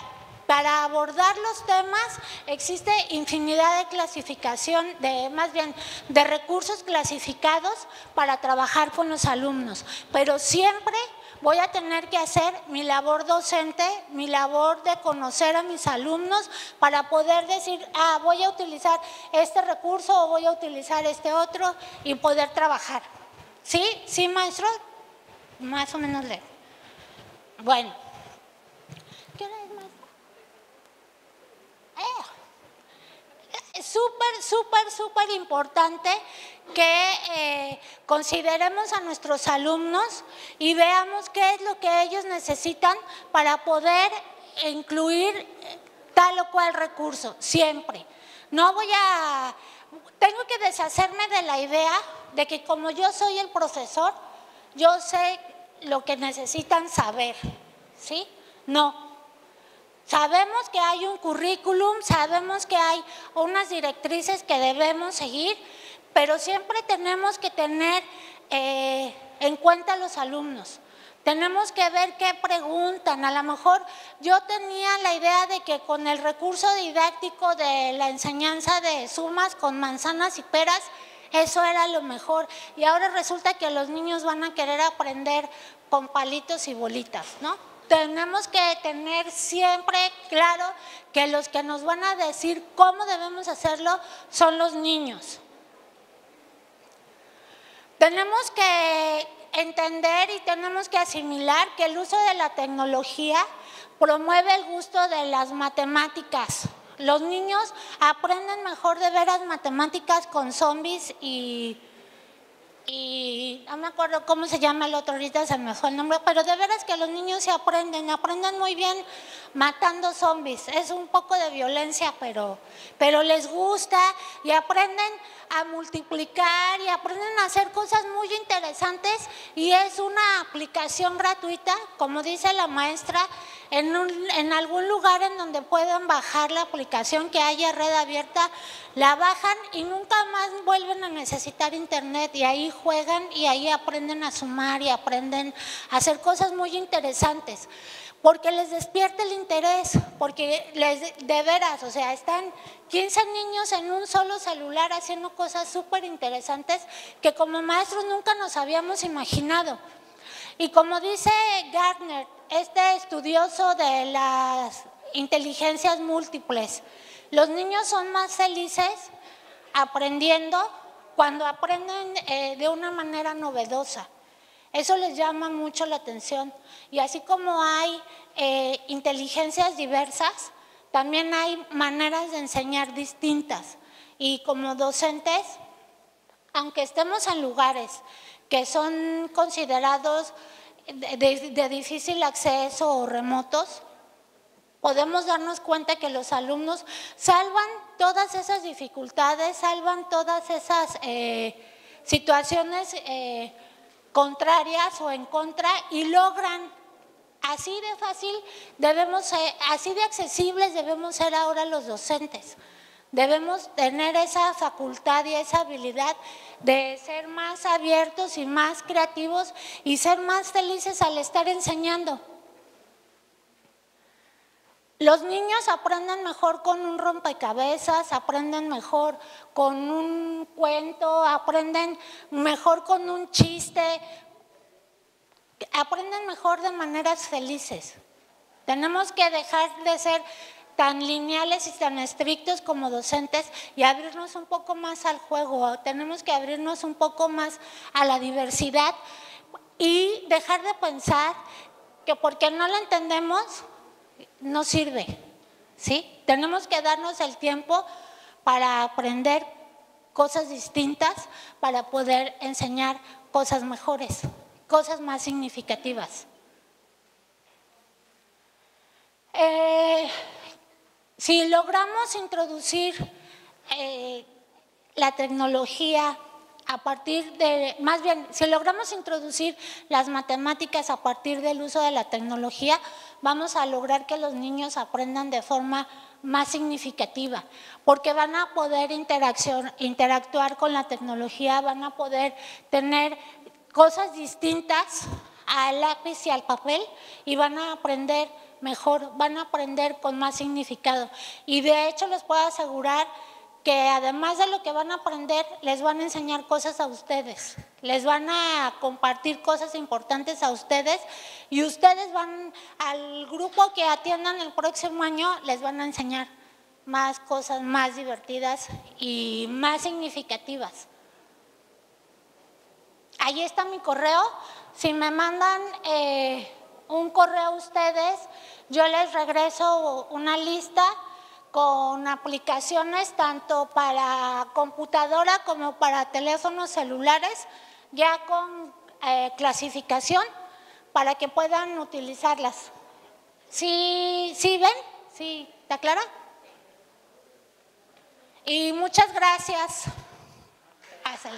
para abordar los temas existe infinidad de clasificación, de más bien de recursos clasificados para trabajar con los alumnos, pero siempre voy a tener que hacer mi labor docente, mi labor de conocer a mis alumnos para poder decir, ah, voy a utilizar este recurso o voy a utilizar este otro y poder trabajar. ¿Sí? ¿Sí, maestro? Más o menos le. Bueno. Es súper, súper, súper importante que eh, consideremos a nuestros alumnos y veamos qué es lo que ellos necesitan para poder incluir eh, tal o cual recurso, siempre. No voy a, tengo que deshacerme de la idea de que como yo soy el profesor, yo sé lo que necesitan saber, ¿sí? No, Sabemos que hay un currículum, sabemos que hay unas directrices que debemos seguir, pero siempre tenemos que tener eh, en cuenta los alumnos. Tenemos que ver qué preguntan. A lo mejor yo tenía la idea de que con el recurso didáctico de la enseñanza de sumas con manzanas y peras, eso era lo mejor. Y ahora resulta que los niños van a querer aprender con palitos y bolitas, ¿no? Tenemos que tener siempre claro que los que nos van a decir cómo debemos hacerlo son los niños. Tenemos que entender y tenemos que asimilar que el uso de la tecnología promueve el gusto de las matemáticas. Los niños aprenden mejor de veras matemáticas con zombies y y no me acuerdo cómo se llama el otro, ahorita se me fue el nombre, pero de veras que los niños se aprenden, aprenden muy bien matando zombies. Es un poco de violencia, pero, pero les gusta y aprenden a multiplicar y aprenden a hacer cosas muy interesantes y es una aplicación gratuita, como dice la maestra, en, en algún lugar en donde puedan bajar la aplicación que haya red abierta, la bajan y nunca más vuelven a necesitar internet y ahí juegan y ahí aprenden a sumar y aprenden a hacer cosas muy interesantes porque les despierta el interés, porque les, de veras, o sea, están 15 niños en un solo celular haciendo cosas súper interesantes que como maestros nunca nos habíamos imaginado. Y como dice Gardner, este estudioso de las inteligencias múltiples, los niños son más felices aprendiendo cuando aprenden eh, de una manera novedosa. Eso les llama mucho la atención. Y así como hay eh, inteligencias diversas, también hay maneras de enseñar distintas. Y como docentes, aunque estemos en lugares que son considerados de, difícil acceso o remotos, podemos darnos cuenta que los alumnos salvan todas esas dificultades, salvan todas esas eh, situaciones eh, contrarias o en contra y logran así de fácil debemos así de accesibles debemos ser ahora los docentes. Debemos tener esa facultad y esa habilidad de ser más abiertos y más creativos y ser más felices al estar enseñando. Los niños aprenden mejor con un rompecabezas, aprenden mejor con un cuento, aprenden mejor con un chiste, aprenden mejor de maneras felices. Tenemos que dejar de ser tan lineales y tan estrictos como docentes y abrirnos un poco más al juego. Tenemos que abrirnos un poco más a la diversidad y dejar de pensar que porque no lo entendemos, no sirve. ¿sí? Tenemos que darnos el tiempo para aprender cosas distintas, para poder enseñar cosas mejores, cosas más significativas. Eh, si logramos introducir eh, la tecnología a partir de, más bien, si logramos introducir las matemáticas a partir del uso de la tecnología, vamos a lograr que los niños aprendan de forma más significativa, porque van a poder interactuar con la tecnología, van a poder tener cosas distintas al lápiz y al papel y van a aprender mejor, van a aprender con más significado. Y de hecho les puedo asegurar que además de lo que van a aprender, les van a enseñar cosas a ustedes, les van a compartir cosas importantes a ustedes y ustedes van al grupo que atiendan el próximo año, les van a enseñar más cosas más divertidas y más significativas. Ahí está mi correo. Si me mandan eh, un correo a ustedes, yo les regreso una lista con aplicaciones tanto para computadora como para teléfonos celulares, ya con eh, clasificación para que puedan utilizarlas. ¿Sí, ¿Sí ven? ¿Sí? ¿Está clara? Y muchas gracias. Hasta